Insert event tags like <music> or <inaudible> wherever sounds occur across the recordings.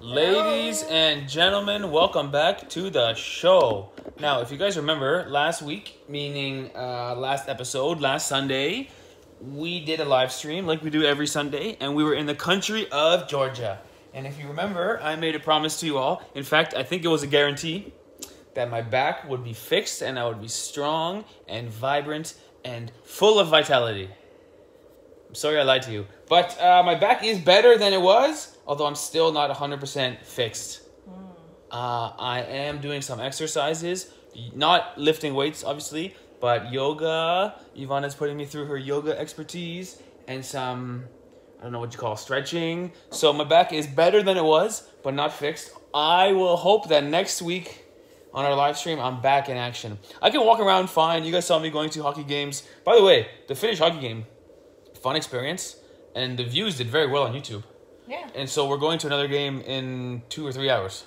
Ladies and gentlemen, welcome back to the show. Now, if you guys remember, last week, meaning uh, last episode, last Sunday, we did a live stream like we do every Sunday, and we were in the country of Georgia. And if you remember, I made a promise to you all. In fact, I think it was a guarantee that my back would be fixed and I would be strong and vibrant and full of vitality. I'm sorry I lied to you. But uh, my back is better than it was, although I'm still not 100% fixed. Uh, I am doing some exercises, not lifting weights, obviously, but yoga. Ivana's putting me through her yoga expertise and some, I don't know what you call stretching. So my back is better than it was, but not fixed. I will hope that next week on our live stream, I'm back in action. I can walk around fine. You guys saw me going to hockey games. By the way, the Finnish hockey game, fun experience, and the views did very well on YouTube. Yeah. And so we're going to another game in two or three hours.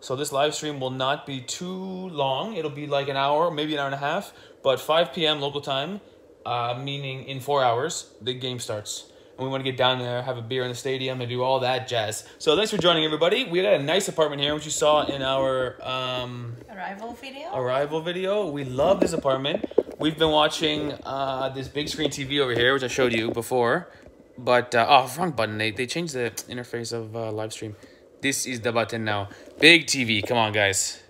So this live stream will not be too long. It'll be like an hour, maybe an hour and a half. But 5 p.m. local time, uh, meaning in four hours, the game starts. And we want to get down there, have a beer in the stadium, and do all that jazz. So thanks for joining, everybody. We got a nice apartment here, which you saw in our um, Arrival video. arrival video. We love this apartment. We've been watching uh, this big screen TV over here, which I showed you before. But, uh, oh, wrong button. They, they changed the interface of uh, live stream. This is the button now. Big TV. Come on, guys.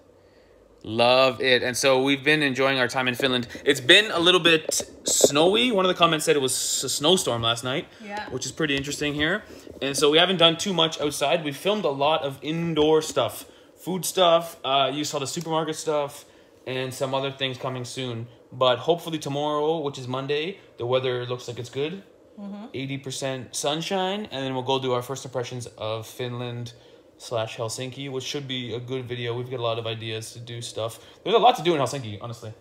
Love it. And so we've been enjoying our time in Finland. It's been a little bit snowy. One of the comments said it was a snowstorm last night, Yeah. which is pretty interesting here. And so we haven't done too much outside. We filmed a lot of indoor stuff, food stuff. Uh, you saw the supermarket stuff and some other things coming soon. But hopefully tomorrow, which is Monday, the weather looks like it's good. 80% sunshine. And then we'll go do our first impressions of Finland slash Helsinki, which should be a good video. We've got a lot of ideas to do stuff. There's a lot to do in Helsinki, honestly.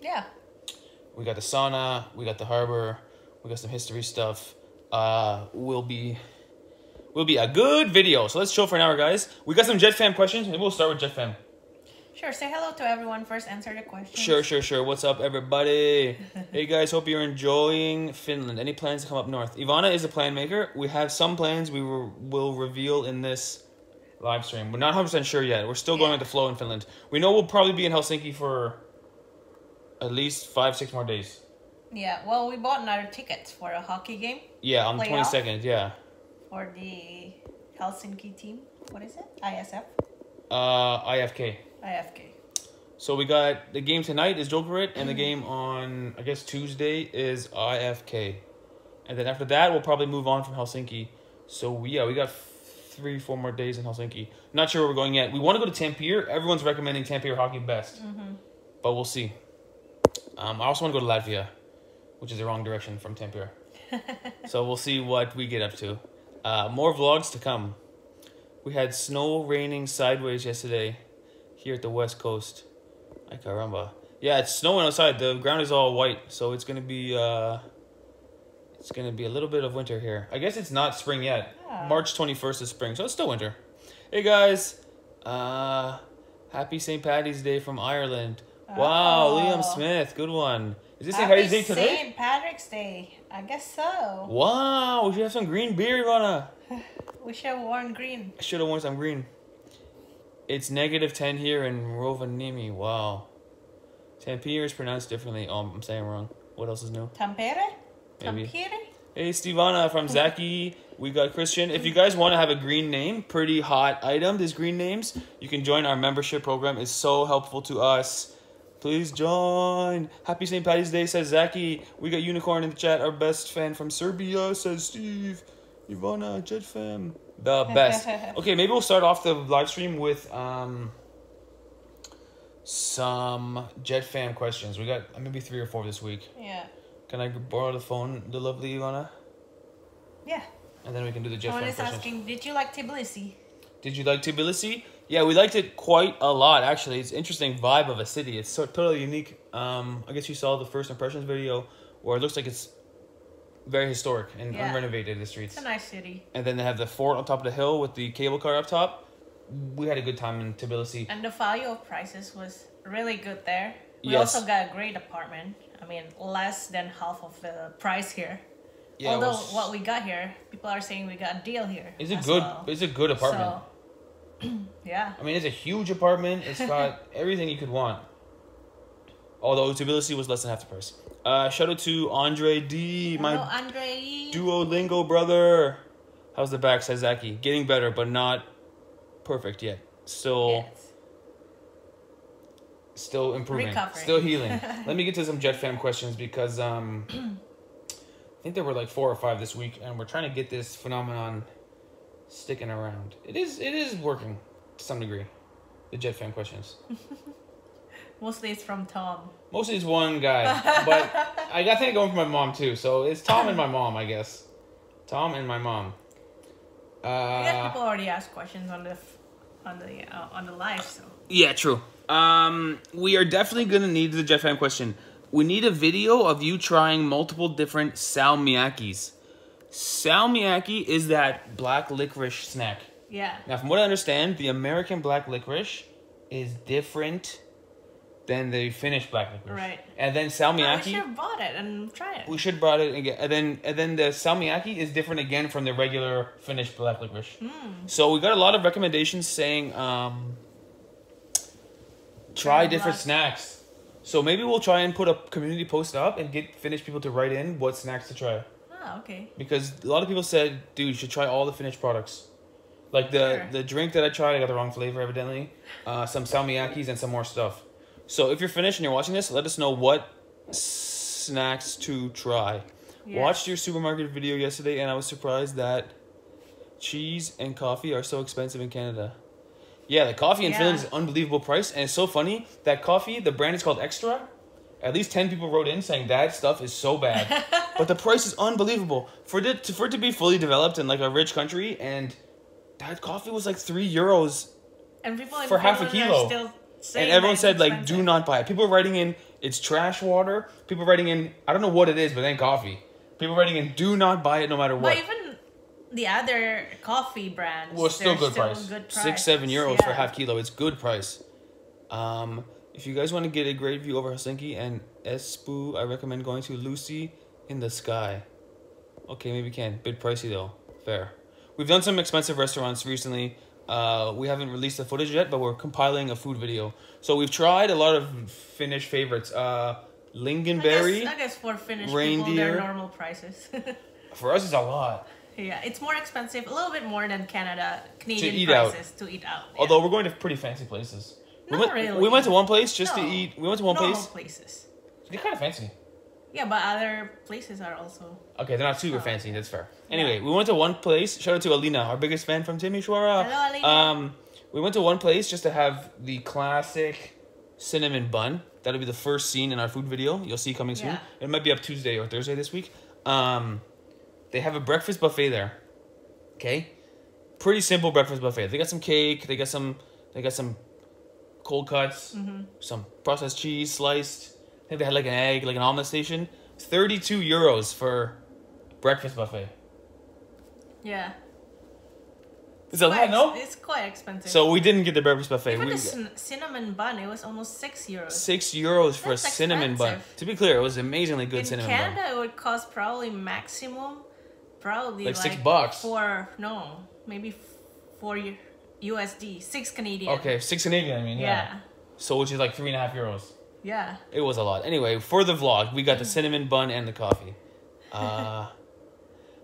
Yeah. We got the sauna, we got the harbor, we got some history stuff. Uh, will be will be a good video. So let's chill for an hour, guys. We got some Jet Fam questions. Maybe we'll start with Jet Fam. Sure. Say hello to everyone first. Answer the question. Sure, sure, sure. What's up, everybody? <laughs> hey, guys. Hope you're enjoying Finland. Any plans to come up north? Ivana is a plan maker. We have some plans we will will reveal in this live stream. We're not 100% sure yet. We're still going Yeah. with the flow in Finland. We know we'll probably be in Helsinki for at least five, six more days. Yeah. Well, we bought another ticket for a hockey game Yeah, on the Playoff? 22nd. Yeah. for the Helsinki team. What is it? ISF. Uh, IFK. IFK. So we got the game tonight is Jokerit, and the game on I guess Tuesday is IFK, and then after that we'll probably move on from Helsinki. So yeah, we got three, four more days in Helsinki. Not sure where we're going yet. We want to go to Tampere. Everyone's recommending Tampere hockey best, but we'll see. Um, I also want to go to Latvia, which is the wrong direction from Tampere. <laughs> so we'll see what we get up to. Uh, more vlogs to come. We had snow raining sideways yesterday here at the west coast. Ay caramba. Yeah, it's snowing outside. The ground is all white, so it's gonna be uh it's gonna be a little bit of winter here. I guess it's not spring yet. Ah. March twenty first is spring, so it's still winter. Hey guys. Uh happy St. Patty's Day from Ireland. Wow, Oh. Liam Smith, good one. Is this St. Happy Patty's Day today? St. Patrick's Day. I guess so. Wow, we should have some green beer, Ivana. <laughs> We should have worn green. I should have worn some green. It's negative 10 here in Rovaniemi. Wow. Tampere is pronounced differently. Oh, I'm saying wrong. What else is new? Tampere. Maybe. Tampere. Hey, Stevana from hmm. Zaki. We got Christian. If you guys want to have a green name, pretty hot item, these green names, you can join our membership program. It's so helpful to us. Please join. Happy St. Patty's Day, says Zaki. We got Unicorn in the chat. Our best fan from Serbia, says Steve. Ivana, Jet Fam. The <laughs> best. Okay, maybe we'll start off the live stream with um some Jet Fam questions. We got uh, maybe three or four this week. Yeah. Can I borrow the phone, the lovely Ivana? Yeah. And then we can do the Jet Someone Fam is questions. asking, did you like Tbilisi? Did you like Tbilisi? Yeah, we liked it quite a lot. Actually, it's interesting vibe of a city. It's so totally unique. Um, I guess you saw the first impressions video where it looks like it's very historic and Yeah. unrenovated. The streets, It's a nice city. and then they have the fort on top of the hill with the cable car up top. We had a good time in Tbilisi. And the value of prices was really good there. We Yes. also got a great apartment. I mean, less than half of the price here. Yeah, Although was- what we got here, people are saying we got a deal here. It's a good. well. It's a good apartment. So <clears throat> Yeah. I mean, it's a huge apartment. It's <laughs> got everything you could want. Although Tbilisi was less than half the price. Uh, shout out to Andre D, my Hello, Andre. Duolingo brother. How's the back, says Zaki? Getting better, but not perfect yet. Still, Yes. still improving. Recovering. Still healing. <laughs> Let me get to some Jet Fam questions because um, I think there were like four or five this week, and we're trying to get this phenomenon sticking around. It is. It is working to some degree. The Jet Fam questions. <laughs> Mostly it's from Tom. Mostly it's one guy, but <laughs> I got think going for my mom too. So it's Tom and my mom, I guess. Tom and my mom. I guess Uh, people already asked questions on the on the uh, on the live, so yeah, true. Um, we are definitely gonna need the Jet Fam question. We need a video of you trying multiple different salmiakkis. Salmiakki is that black licorice snack. yeah. Now, from what I understand, the American black licorice is different than the Finnish black licorice. Right. And then Oh, we salmiakki. should have bought it and try it. We should brought it again, and then and then the salmiakki is different again from the regular Finnish black licorice. So we got a lot of recommendations saying um, try different snacks. So maybe we'll try and put a community post up and get Finnish people to write in what snacks to try Oh, okay. because a lot of people said, dude, you should try all the Finnish products. Like the Sure. the drink that I tried, I got the wrong flavor evidently. Uh, some salmiakis and some more stuff. So if you're finished and you're watching this, let us know what snacks to try. Yeah. Watched your supermarket video yesterday, and I was surprised that cheese and coffee are so expensive in Canada. Yeah, the coffee in Yeah. Finland is an unbelievable price, and it's so funny that coffee, the brand is called Extra. At least ten people wrote in saying that stuff is so bad, <laughs> but the price is unbelievable for it to, for it to be fully developed in like a rich country, and that coffee was like three euros And people For half a kilo. still saying and everyone said like expensive. do not buy it. People are writing in it's trash water. People writing in i don't know what it is but it ain't coffee. People writing in do not buy it no matter what. But even the other coffee brands, well it's still they're good price. six seven euros for Yeah. half kilo. It's good price. Um if you guys want to get a great view over helsinki and espoo i recommend going to lucy in the sky. Okay maybe you can. Bit pricey though. Fair. We've done some expensive restaurants recently uh, we haven't released the footage yet, but we're compiling a food video. So we've tried a lot of Finnish favorites. Uh, I lingonberry. guess, I guess for Finnish people, reindeer. they're normal prices. <laughs> For us, it's a lot. yeah, it's more expensive, a little bit more than Canada, Canadian eat out. prices to eat out. yeah. Although we're going to pretty fancy places. We went, really. We went to one place just to eat. We went to one place. places. They're kind of fancy. Yeah, but other places are also. Okay, they're not super Oh. fancy. That's fair. Anyway, we went to one place. Shout out to Alina, our biggest fan from Timisoara. Hello, Alina. Um, we went to one place just to have the classic cinnamon bun. That'll be the first scene in our food video. You'll see coming soon. Yeah. It might be up Tuesday or Thursday this week. Um, they have a breakfast buffet there. Okay, pretty simple breakfast buffet. They got some cake. They got some. They got some cold cuts. Mm-hmm. Some processed cheese sliced. Think they had like an egg, like an omelet station. Thirty-two euros for breakfast buffet. Yeah. It's a lot, no? It's quite expensive. So we didn't get the breakfast buffet. Even We the cinnamon bun, it was almost six euros. six euros for That's a cinnamon bun. To be clear, it was amazingly good cinnamon. In cinnamon Canada, bun. it would cost probably maximum, probably Like like, six bucks. Four, no, maybe four USD, six Canadian. Okay, six Canadian. I mean, yeah. Yeah. So which is like three and a half euros. Yeah. It was a lot. Anyway, for the vlog, we got the cinnamon bun and the coffee. <laughs> Uh,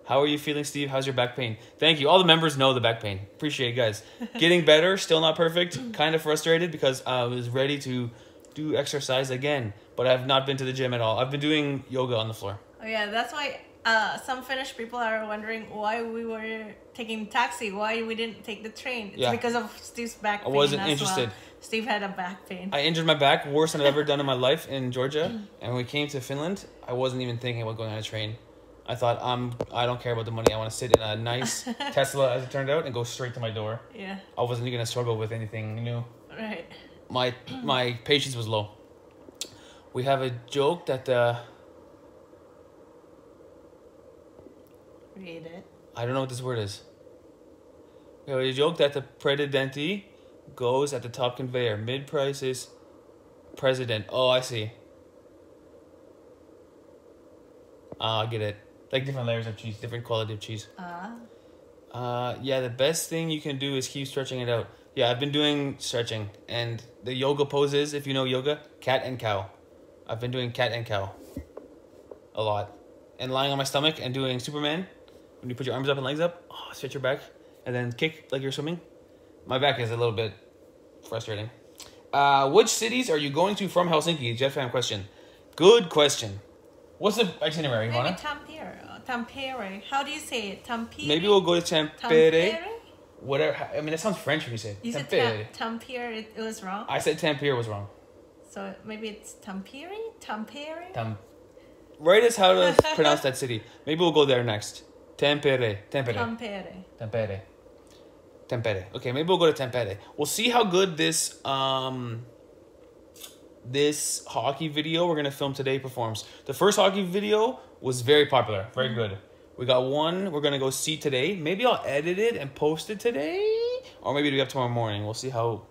how are you feeling, Steve? How's your back pain? Thank you. All the members know the back pain. Appreciate it, guys. <laughs> Getting better. Still not perfect. Kind of frustrated because I was ready to do exercise again, but I've not been to the gym at all. I've been doing yoga on the floor. Oh, yeah, that's why uh, some Finnish people are wondering why we were taking taxi, why we didn't take the train. It's Yeah. because of Steve's back I pain. wasn't as interested. Well. Steve had a back pain. I injured my back worse than I've ever <laughs> done in my life in Georgia. And when we came to Finland, I wasn't even thinking about going on a train. I thought, um, I don't care about the money. I want to sit in a nice <laughs> Tesla, as it turned out, and go straight to my door. yeah, I wasn't going to struggle with anything new. right. My my patience was low. We have a joke that uh, Read it. I don't know what this word is. We have a joke that the Presidente goes at the top conveyor. Mid price is president. Oh, I see. Ah, I get it. Like different layers of cheese, different quality of cheese. Uh, Uh, yeah, the best thing you can do is keep stretching it out. Yeah, I've been doing stretching and the yoga poses. If you know yoga, cat and cow. I've been doing cat and cow. A lot, and lying on my stomach and doing Superman. When you put your arms up and legs up, oh, stretch your back, and then kick like you're swimming. My back is a little bit frustrating. Uh, which cities are you going to from Helsinki? Jet Fam question. Good question. What's the itinerary, Maybe? Tampere. Tampere. How do you say it? Tampere. Maybe we'll go to Tampere. Tampere. Whatever. I mean, that sounds French when you say it. You Tampere. tam- Tampere. It, it was wrong. I said Tampere was wrong. So maybe it's Tampere. Tampere. Tam. Write us how to pronounce that city. Maybe we'll go there next. Tampere. Tampere. Tampere. Tampere. Tampere. Okay, maybe we'll go to Tampere. We'll see how good this um this hockey video we're gonna film today performs. The first hockey video was very popular, very good. We got one we're gonna go see today. Maybe I'll edit it and post it today, or maybe it'll be up tomorrow morning. We'll see how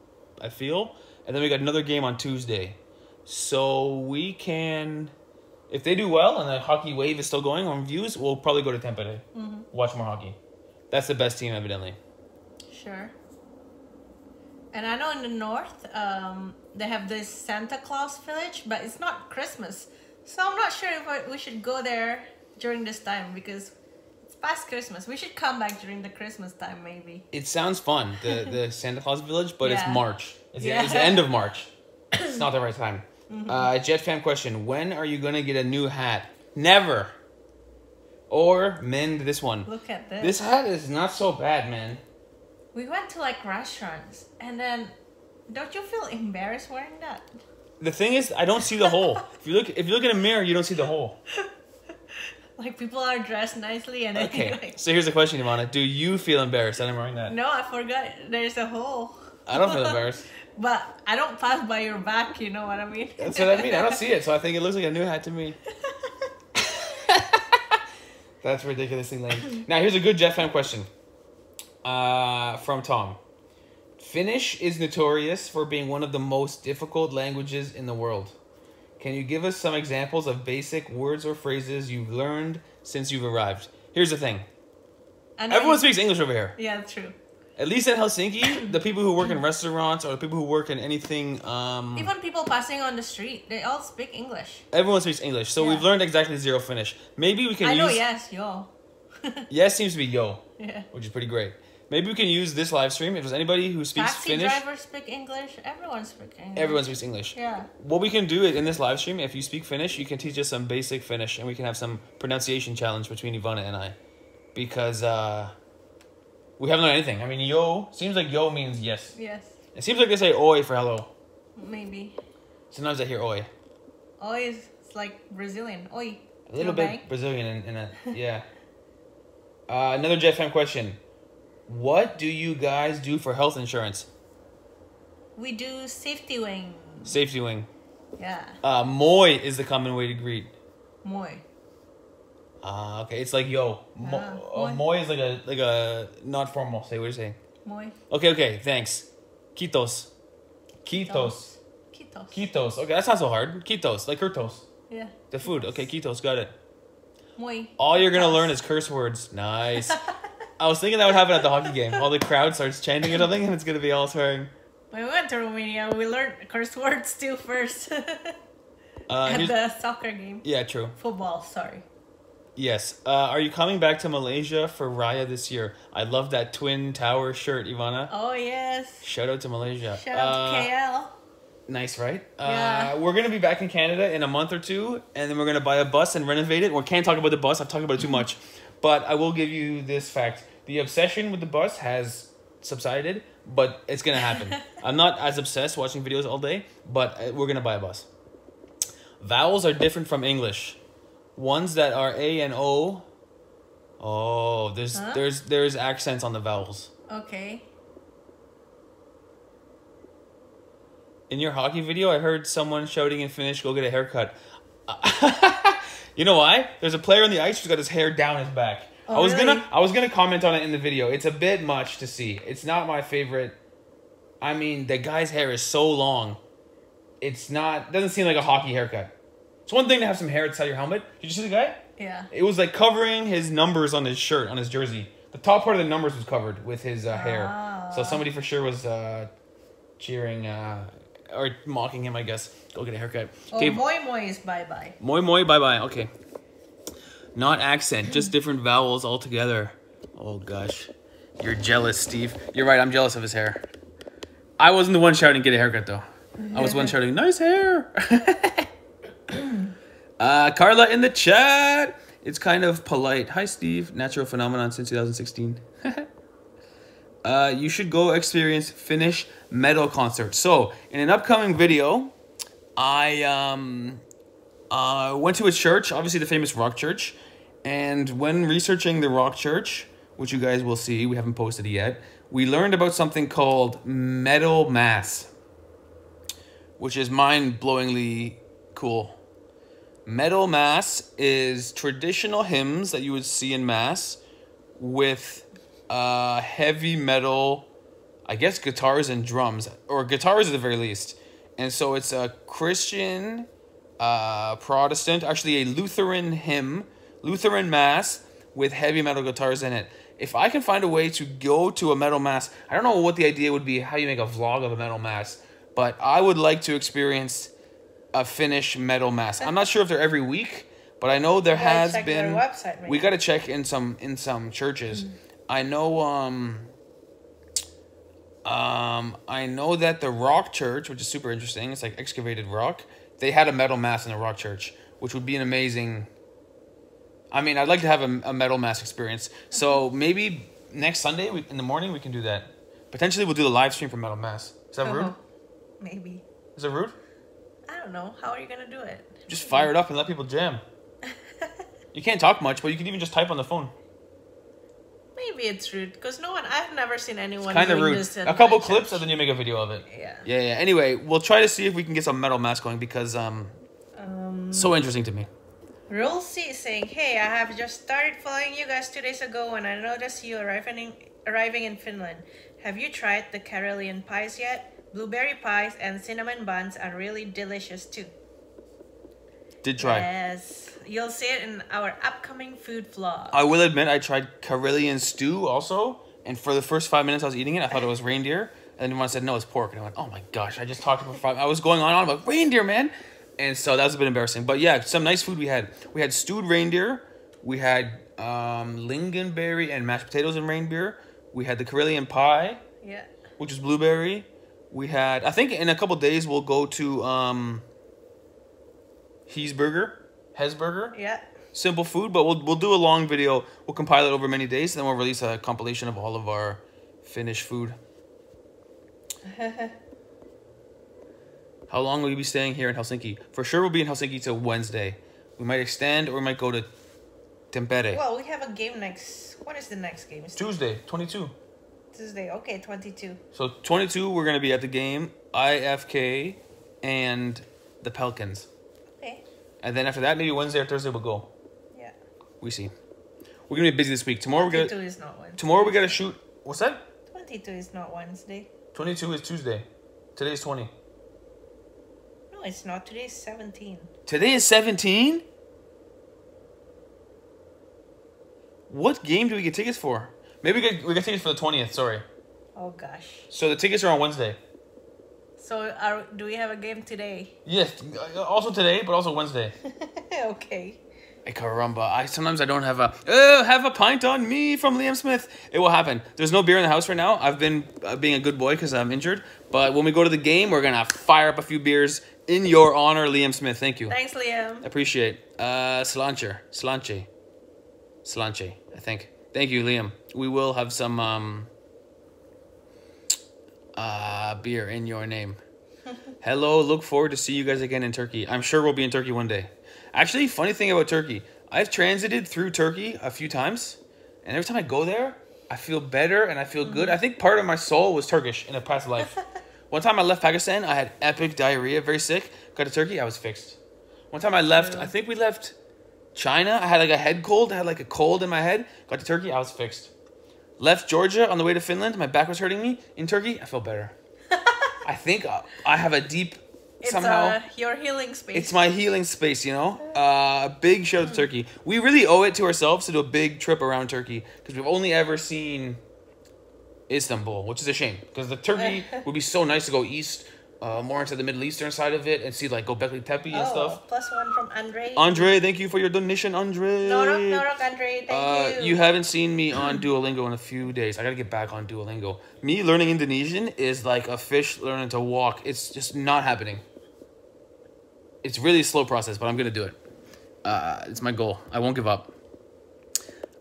I feel. And then we got another game on Tuesday, so we can. If they do well and the hockey wave is still going on views, we'll probably go to Tampere. Watch more hockey. That's the best team, evidently. Sure. And I know in the north, um, they have this Santa Claus village, but it's not Christmas. So I'm not sure if we should go there during this time because it's past Christmas. We should come back during the Christmas time, maybe. It sounds fun, the the <laughs> Santa Claus village, but it's March. It's, the, Yeah. it's the end of March. <coughs> it's not the right time. Uh, Jet fan question: When are you gonna get a new hat? Never. Or mend this one. Look at this. This hat is not so bad, man. We went to like restaurants, and then don't you feel embarrassed wearing that? The thing is, I don't see the hole. <laughs> if you look, if you look in a mirror, you don't see the hole. <laughs> Like people are dressed nicely, and Okay. like, So here's the question, Ivana: Do you feel embarrassed that I'm wearing that? no, I forgot there's a hole. I don't feel embarrassed. <laughs> But I don't pass by your back. You know what I mean? That's what I mean. I don't see it, so I think it looks like a new hat to me. <laughs> That's ridiculously lame. Now here's a good Jet Fam question. Uh, from Tom. Finnish is notorious for being one of the most difficult languages in the world. Can you give us some examples of basic words or phrases you've learned since you've arrived? Here's the thing. Everyone speaks English over here. Yeah, that's true. At least in Helsinki, the people who work in restaurants or the people who work in anything um Even people passing on the street, they all speak English. Everyone speaks English, so Yeah. we've learned exactly zero Finnish. Maybe we can I use. know, yes, yo. <laughs> Yes seems to be yo, yeah. which is pretty great. Maybe we can use this live stream if there's anybody who speaks Taxi Finnish. drivers speak English. Everyone speaks English. Everyone speaks English. Yeah. What we can do it in this live stream, if you speak Finnish, you can teach us some basic Finnish, and we can have some pronunciation challenge between Ivana and I, because uh, we haven't learned anything. I mean, yo seems like yo means yes. Yes. It seems like they say oi for hello. Maybe. Sometimes I hear oi. Oi is it's like Brazilian. Oi. A little bit? Brazilian in, in a <laughs> yeah. Uh, another Jet fan question: What do you guys do for health insurance? We do safety wing. Safety wing. Yeah. Uh, moi is the common way to greet. Moi. Ah, okay, it's like yo. Mo- Ah, uh, moi. moi is like a like a not formal. Say what you're saying? Moi. Okay, okay, thanks. Kitos. Kitos. Kitos. Kitos. Okay, that's not so hard. Kitos, like kurtos. Yeah. The food. Okay, kitos, got it. Moi. All you're gonna learn is curse words. Nice. <laughs> I was thinking that would happen at the hockey game. All the crowd starts chanting or something, and it's gonna be all swearing. When we went to Romania, we learned curse words too first. <laughs> Uh, At here's- the soccer game. yeah, true. Football, sorry. Yes. Uh, are you coming back to Malaysia for Raya this year? I love that twin tower shirt, Ivana. Oh, yes. Shout out to Malaysia. Shout out Uh, to KL. Nice, right? Yeah. Uh, we're gonna be back in Canada in a month or two, and then we're gonna buy a bus and renovate it. We can't talk about the bus. I've talked about it too much, but I will give you this fact: the obsession with the bus has subsided, but it's gonna happen. <laughs> I'm not as obsessed watching videos all day, but uh, we're gonna buy a bus. Vowels are different from English. Ones that are A and O. Oh, there's Huh? there's there's accents on the vowels. Okay. In your hockey video, I heard someone shouting in Finnish, "Go get a haircut." <laughs> you know why? There's a player on the ice who's got his hair down his back. Oh, I Oh, was really? gonna, I was gonna comment on it in the video. It's a bit much to see. It's not my favorite. I mean, the guy's hair is so long. It's not. Doesn't seem like a hockey haircut. It's one thing to have some hair inside your helmet. Did you see the guy? Yeah. It was like covering his numbers on his shirt, on his jersey. the top part of the numbers was covered with his uh, hair. Ah. So somebody for sure was uh, cheering uh, or mocking him. I guess. Go get a haircut. Oh, Okay, moi moi is bye bye. moi moi bye bye. Okay. Not accent, just different vowels altogether. Oh gosh, you're jealous, Steve. You're right. I'm jealous of his hair. I wasn't the one shouting get a haircut though. I was the one <laughs> shouting nice hair. <laughs> uh, Carla in the chat. It's kind of polite. Hi, Steve. Natural phenomenon since 2016. <laughs> uh, you should go experience Finnish metal concert. So, in an upcoming video, I um, uh, went to a church, obviously the famous rock church, and when researching the rock church, which you guys will see, we haven't posted it yet, we learned about something called metal mass, which is mind-blowingly cool. Metal mass is traditional hymns that you would see in mass with uh, heavy metal, I guess guitars and drums, or guitars at the very least. And so it's a Christian, uh, Protestant, actually a Lutheran hymn, Lutheran mass with heavy metal guitars in it. If I can find a way to go to a metal mass, I don't know what the idea would be, how you make a vlog of a metal mass, but I would like to experience a Finnish metal mass. I'm not sure if they're every week, but I know there has been. website right we got to check in some in some churches. I know. Um. Um. I know that the Rock Church, which is super interesting, it's like excavated rock. They had a metal mass in the Rock Church, which would be an amazing. I mean, I'd like to have a, a metal mass experience. So maybe next Sunday we, in the morning we can do that. Potentially, we'll do the live stream for metal mass. Is that rude? Oh, maybe. Is it rude? Don't know. How are you gonna do it? Just fire it up and let people jam. <laughs> You can't talk much, but you can even just type on the phone. Maybe it's rude because no one. I've never seen anyone Kind of rude. A couple clips and then you make a video of it. Yeah. Yeah, yeah. Anyway, we'll try to see if we can get some metal mass going because um, Um, so interesting to me. Rule C saying, "Hey, I have just started following you guys two days ago, and I noticed you arriving in, arriving in Finland. Have you tried the Karelian pies yet? Blueberry pies and cinnamon buns are really delicious too. Did try. Yes, you'll see it in our upcoming food vlog. I will admit I tried Karelian stew also, and for the first five minutes I was eating it, I thought it was reindeer. And then when I said no, it's pork, and I went, oh my gosh, I just talked for five. I was going on and on about reindeer, man. And so that was a bit embarrassing. But yeah, some nice food we had. We had stewed reindeer. We had um, lingonberry and mashed potatoes and reindeer. We had the Karelian pie. yeah. which is blueberry. We had, I think, in a couple days we'll go to um, Heesburger, Hesburger. Yeah. Simple food, but we'll we'll do a long video. We'll compile it over many days, and then we'll release a compilation of all of our Finnish food. <laughs> How long will you be staying here in Helsinki? For sure, we'll be in Helsinki till Wednesday. We might extend, or we might go to Tempere. Well, we have a game next. What is the next game? It's Tuesday, twenty two. Tuesday. Okay, twenty-two. So 22, we're going to be at the game, IFK, and the Pelicans. Okay. And then after that, maybe Wednesday or Thursday we'll go. Yeah. We see. We're going to be busy this week. Tomorrow we got Twenty-two is not Wednesday. tomorrow we got to shoot. What's that? Twenty-two is not Wednesday. 22 is Tuesday. Today's 20. No, it's not. Today's seventeen. Today is 17? What game do we get tickets for? Maybe we get, we tickets for the 20th, sorry. Oh gosh. So the tickets are on Wednesday. So, are do we have a game today? Yes, also today, but also Wednesday. <laughs> okay. Hey, caramba. I sometimes I don't have a uh, have a pint on me from Liam Smith. It will happen. There's no beer in the house right now. I've been uh, being a good boy because I'm injured. But when we go to the game, we're gonna fire up a few beers in your honor, Liam Smith. Thank you. Thanks, Liam. I appreciate. Uh, Slancher, Slanche, Slanche. I think. Thank you, Liam. We will have some um. Uh, beer in your name. <laughs> Hello, look forward to see you guys again in Turkey. I'm sure we'll be in Turkey one day. Actually, funny thing about Turkey, I've transited through Turkey a few times, and every time I go there, I feel better and I feel good. I think part of my soul was Turkish in a past life. <laughs> One time I left Pakistan, I had epic diarrhea, very sick. Got to Turkey, I was fixed. One time I left, I think we left China. I had like a head cold. I had like a cold in my head. Got to Turkey, I was fixed. Left Georgia on the way to Finland. My back was hurting me. In Turkey, I felt better. <laughs> I think uh, I have a deep It's somehow. uh, your healing space. It's my healing space, you know. Uh, big shout out to Turkey. We really owe it to ourselves to do a big trip around Turkey because we've only ever seen Istanbul, which is a shame because the Turkey <laughs> would be so nice to go east, uh, more into the Middle Eastern side of it, and see like Gobekli Tepe and oh, stuff. plus one from Andre. Andre, thank you for your donation, Andre. Norok, Norok, Andre, thank Uh, you. you haven't seen me on <clears throat> Duolingo in a few days. I gotta get back on Duolingo. Me learning Indonesian is like a fish learning to walk. It's just not happening. It's really a slow process, but I'm gonna do it. Uh, it's my goal. I won't give up.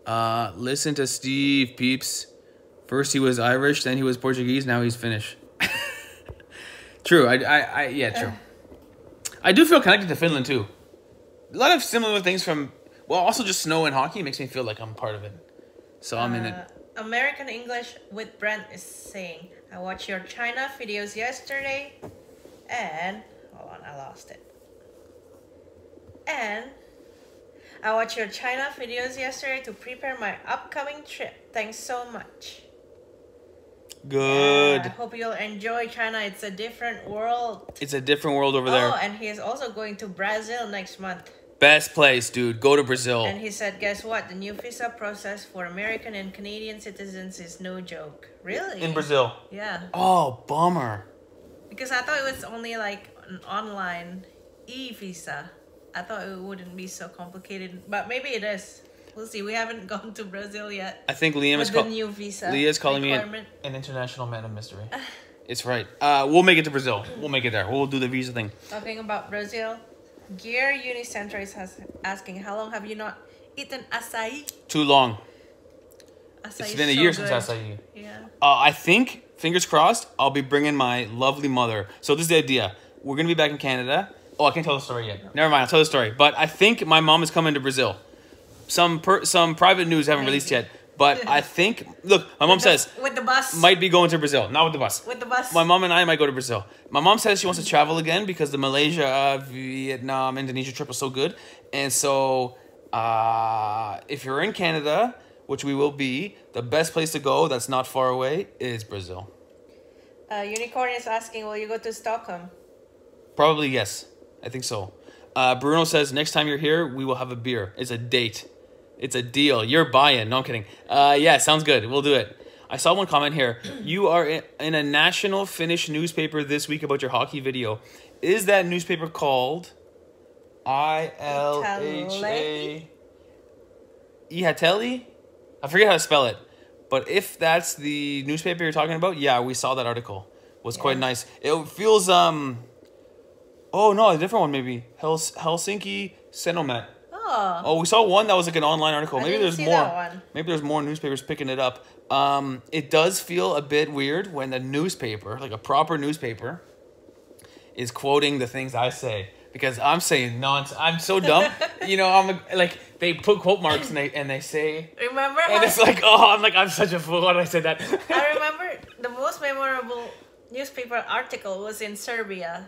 Uh, listen to Steve Peeps. First he was Irish, then he was Portuguese, now he's Finnish. True. I, I, I, yeah, true. I do feel connected to Finland too. A lot of similar things from, well, also just snow and hockey makes me feel like I'm part of it. So I'm in it. Uh, American English with Brent is saying, I watched your China videos yesterday and hold on, I lost it. And I watched your China videos yesterday to prepare my upcoming trip. Thanks so much. Good. I hope you'll enjoy China. It's a different world. It's a different world over there. Oh, and he is also going to Brazil next month. Best place, dude. Go to Brazil. And he said, guess what? The new visa process for American and Canadian citizens is no joke. Really? In Brazil. Yeah. Oh, bummer. Because I thought it was only like an online e visa. I thought it wouldn't be so complicated, but maybe it is. We'll see. We haven't <laughs> gone to Brazil yet. I think Liam With is the call- new visa. Leah's calling me an, an international man of mystery. <laughs> it's right. Uh, we'll make it to Brazil. We'll make it there. We'll do the visa thing. Talking about Brazil, Gear Unicenter is has, asking, how long have you not eaten acai? Too long. Acai It's is been a so year good. since acai. Yeah. Uh, I think, fingers crossed, I'll be bringing my lovely mother. So this is the idea. We're gonna be back in Canada. Oh, I can't tell the story yet. Never mind. I'll tell the story. But I think my mom is coming to Brazil. Some per- some private news haven't released yet. But I <laughs> think. Look, my mom With the- says with the bus. might be going to Brazil. Not with the bus. with the bus. My mom and I might go to Brazil. My mom says she wants to travel again because the Malaysia, uh, Vietnam, Indonesia trip was so good. And so, uh, if you're in Canada, which we will be, the best place to go that's not far away is Brazil. Uh, Unicorn is asking, will you go to Stockholm? Probably yes. I think so. Uh, Bruno says next time you're here, we will have a beer. It's a date. It's a deal. You're buying. No, I'm kidding. Uh, yeah, sounds good. We'll do it. I saw one comment here. You are in, a national Finnish newspaper this week about your hockey video. Is that newspaper called I L H A Ihateli? I forget how to spell it. But if that's the newspaper you're talking about, yeah, we saw that article. Was quite nice. It feels um Oh no, a different one maybe. Hels- Helsinki Sanomat. Oh. Oh, we saw one that was like an online article. I Maybe there's more. Maybe there's more newspapers picking it up. Um, it does feel a bit weird when the newspaper, like a proper newspaper, is quoting the things I say because I'm saying nonsense. I'm so dumb. <laughs> you know, I'm like they put quote marks and they and they say, Remember and it's like, oh, I'm like I'm such a fool. Why did I say that? I <laughs> remember the most memorable newspaper article was in Serbia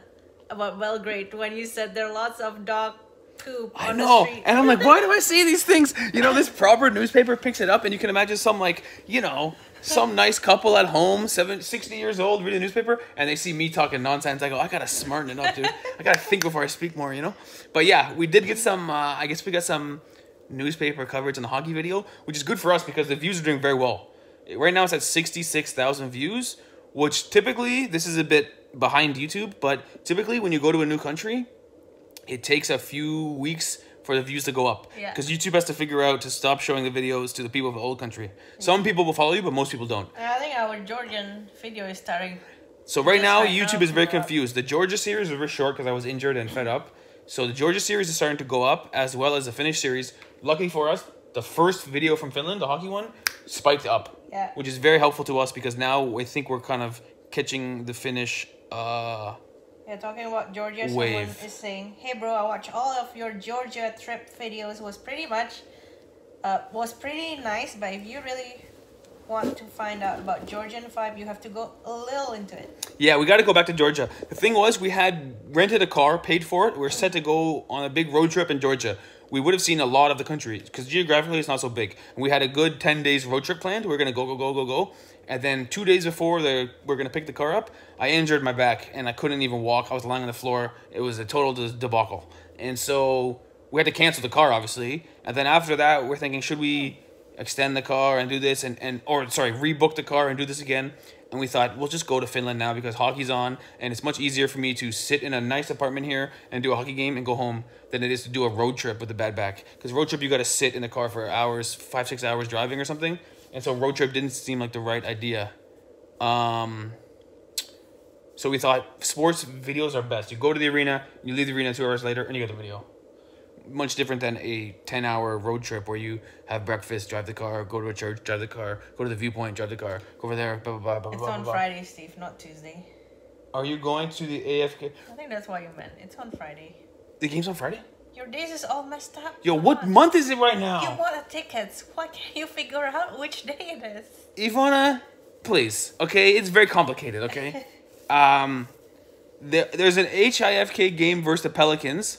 about Belgrade when you said there are lots of dog poop I on know. the street. And I'm like, why do I see these things? You know, this proper newspaper picks it up, and you can imagine some, like, you know, some nice couple at home, seven, 60 years old, reading the newspaper, and they see me talking nonsense. I go, I gotta smarten it up, dude. I gotta think before I speak more, you know? But yeah, we did get some, uh, I guess we got some newspaper coverage on the hockey video, which is good for us because the views are doing very well. Right now it's at 66,000 views, which typically, this is a bit behind YouTube, but typically when you go to a new country, it takes a few weeks for the views to go up. Yeah. Because YouTube has to figure out to stop showing the videos to the people of the old country. Some people will follow you, but most people don't. I think our Georgian video is starting. So right now, right now, YouTube is very confused. The Georgia series was very short because I was injured and fed up. So the Georgia series is starting to go up as well as the Finnish series. Lucky for us, the first video from Finland, the hockey one, spiked up. Yeah. Which is very helpful to us because now I think we're kind of catching the Finnish. Uh, Yeah, talking about Georgia, Wave. someone is saying, "Hey, bro, I watched all of your Georgia trip videos. Was pretty much, uh, was pretty nice. But if you really want to find out about Georgian vibe, you have to go a little into it. Yeah, we got to go back to Georgia. The thing was, we had rented a car, paid for it. We're set to go on a big road trip in Georgia. We would have seen a lot of the country because geographically it's not so big. And we had a good 10 days road trip planned. We're going to go, go, go, go, go. And then two days before the we're gonna pick the car up, I injured my back and I couldn't even walk. I was lying on the floor. It was a total debacle. And so we had to cancel the car, obviously. And then after that, we're thinking, should we extend the car and do this and, and or sorry, rebook the car and do this again? And we thought we'll just go to Finland now because hockey's on, and it's much easier for me to sit in a nice apartment here and do a hockey game and go home than it is to do a road trip with a bad back. Because road trip you got to sit in the car for hours, five six hours driving or something, and so road trip didn't seem like the right idea. Um, so we thought sports videos are best. You go to the arena, you leave the arena two hours later, and you get the video. Much different than a 10 hour road trip where you have breakfast, drive the car, go to a church, drive the car, go to the viewpoint, drive the car, go over there, blah, blah, blah, blah, It's blah, on blah. Friday, Steve, not Tuesday. Are you going to the AFK? I think that's what you meant. It's on Friday. The game's on Friday? Your days is all messed up. Yo, what on. month is it right now? You bought the tickets. Why can't you figure out which day it is? Ivana, please. Okay, it's very complicated, okay? <laughs> um, there, there's an HIFK game versus the Pelicans,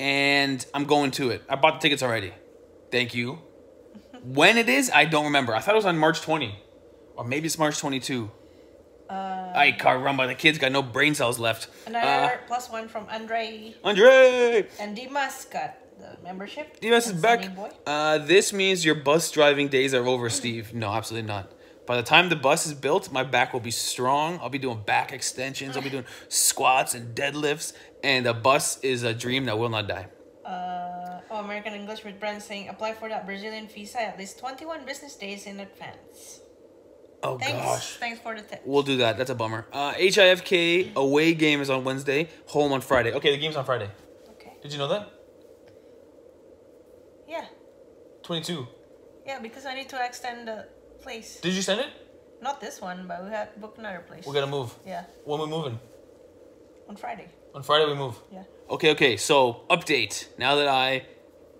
and I'm going to it. I bought the tickets already. Thank you. <laughs> when it is, I don't remember. I thought it was on March 20, or maybe it's March 22. Uh, I can't remember. The kids got no brain cells left. another Uh, plus one from Andre Andre! and Dimas got the membership. Dimas is back. Uh, this means your bus driving days are over, Steve. No, absolutely not. By the time the bus is built, my back will be strong. I'll be doing back extensions. I'll be doing squats and deadlifts. And the bus is a dream that will not die. Uh, oh, American English with Brent saying apply for that Brazilian visa at least 21 business days in advance. Oh, Thanks. gosh. Thanks for the tip. We'll do that. That's a bummer. Uh, HIFK away game is on Wednesday, home on Friday. Okay, the game's on Friday. Okay. Did you know that? Yeah. 22. Yeah, because I need to extend the place. Did you send it? Not this one, but we had booked another place. We gotta move. Yeah, When we moving? on Friday. On Friday we move. Yeah. Okay, okay. So, update. Now that I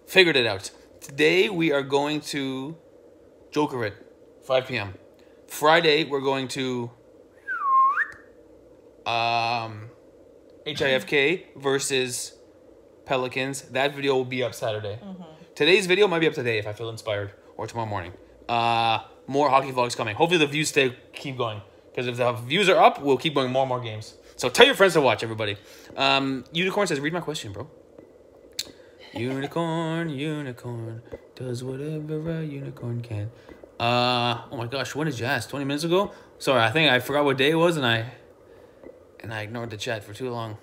figured it out. Today we are going to Jokerit, 5 p.m. Friday we're going to um HIFK versus Pelicans. That video will be up Saturday. Today's video might be up today if I feel inspired or tomorrow morning. Uh more hockey vlogs coming. Hopefully the views stay keep going because if the views are up, we'll keep going more and more games. So tell your friends to watch everybody. Um Unicorn says read my question, bro. Unicorn, unicorn, does whatever a unicorn can. Uh, oh my gosh, when did you ask? 20 minutes ago? Sorry, I think I forgot what day it was and I and I ignored the chat for too long.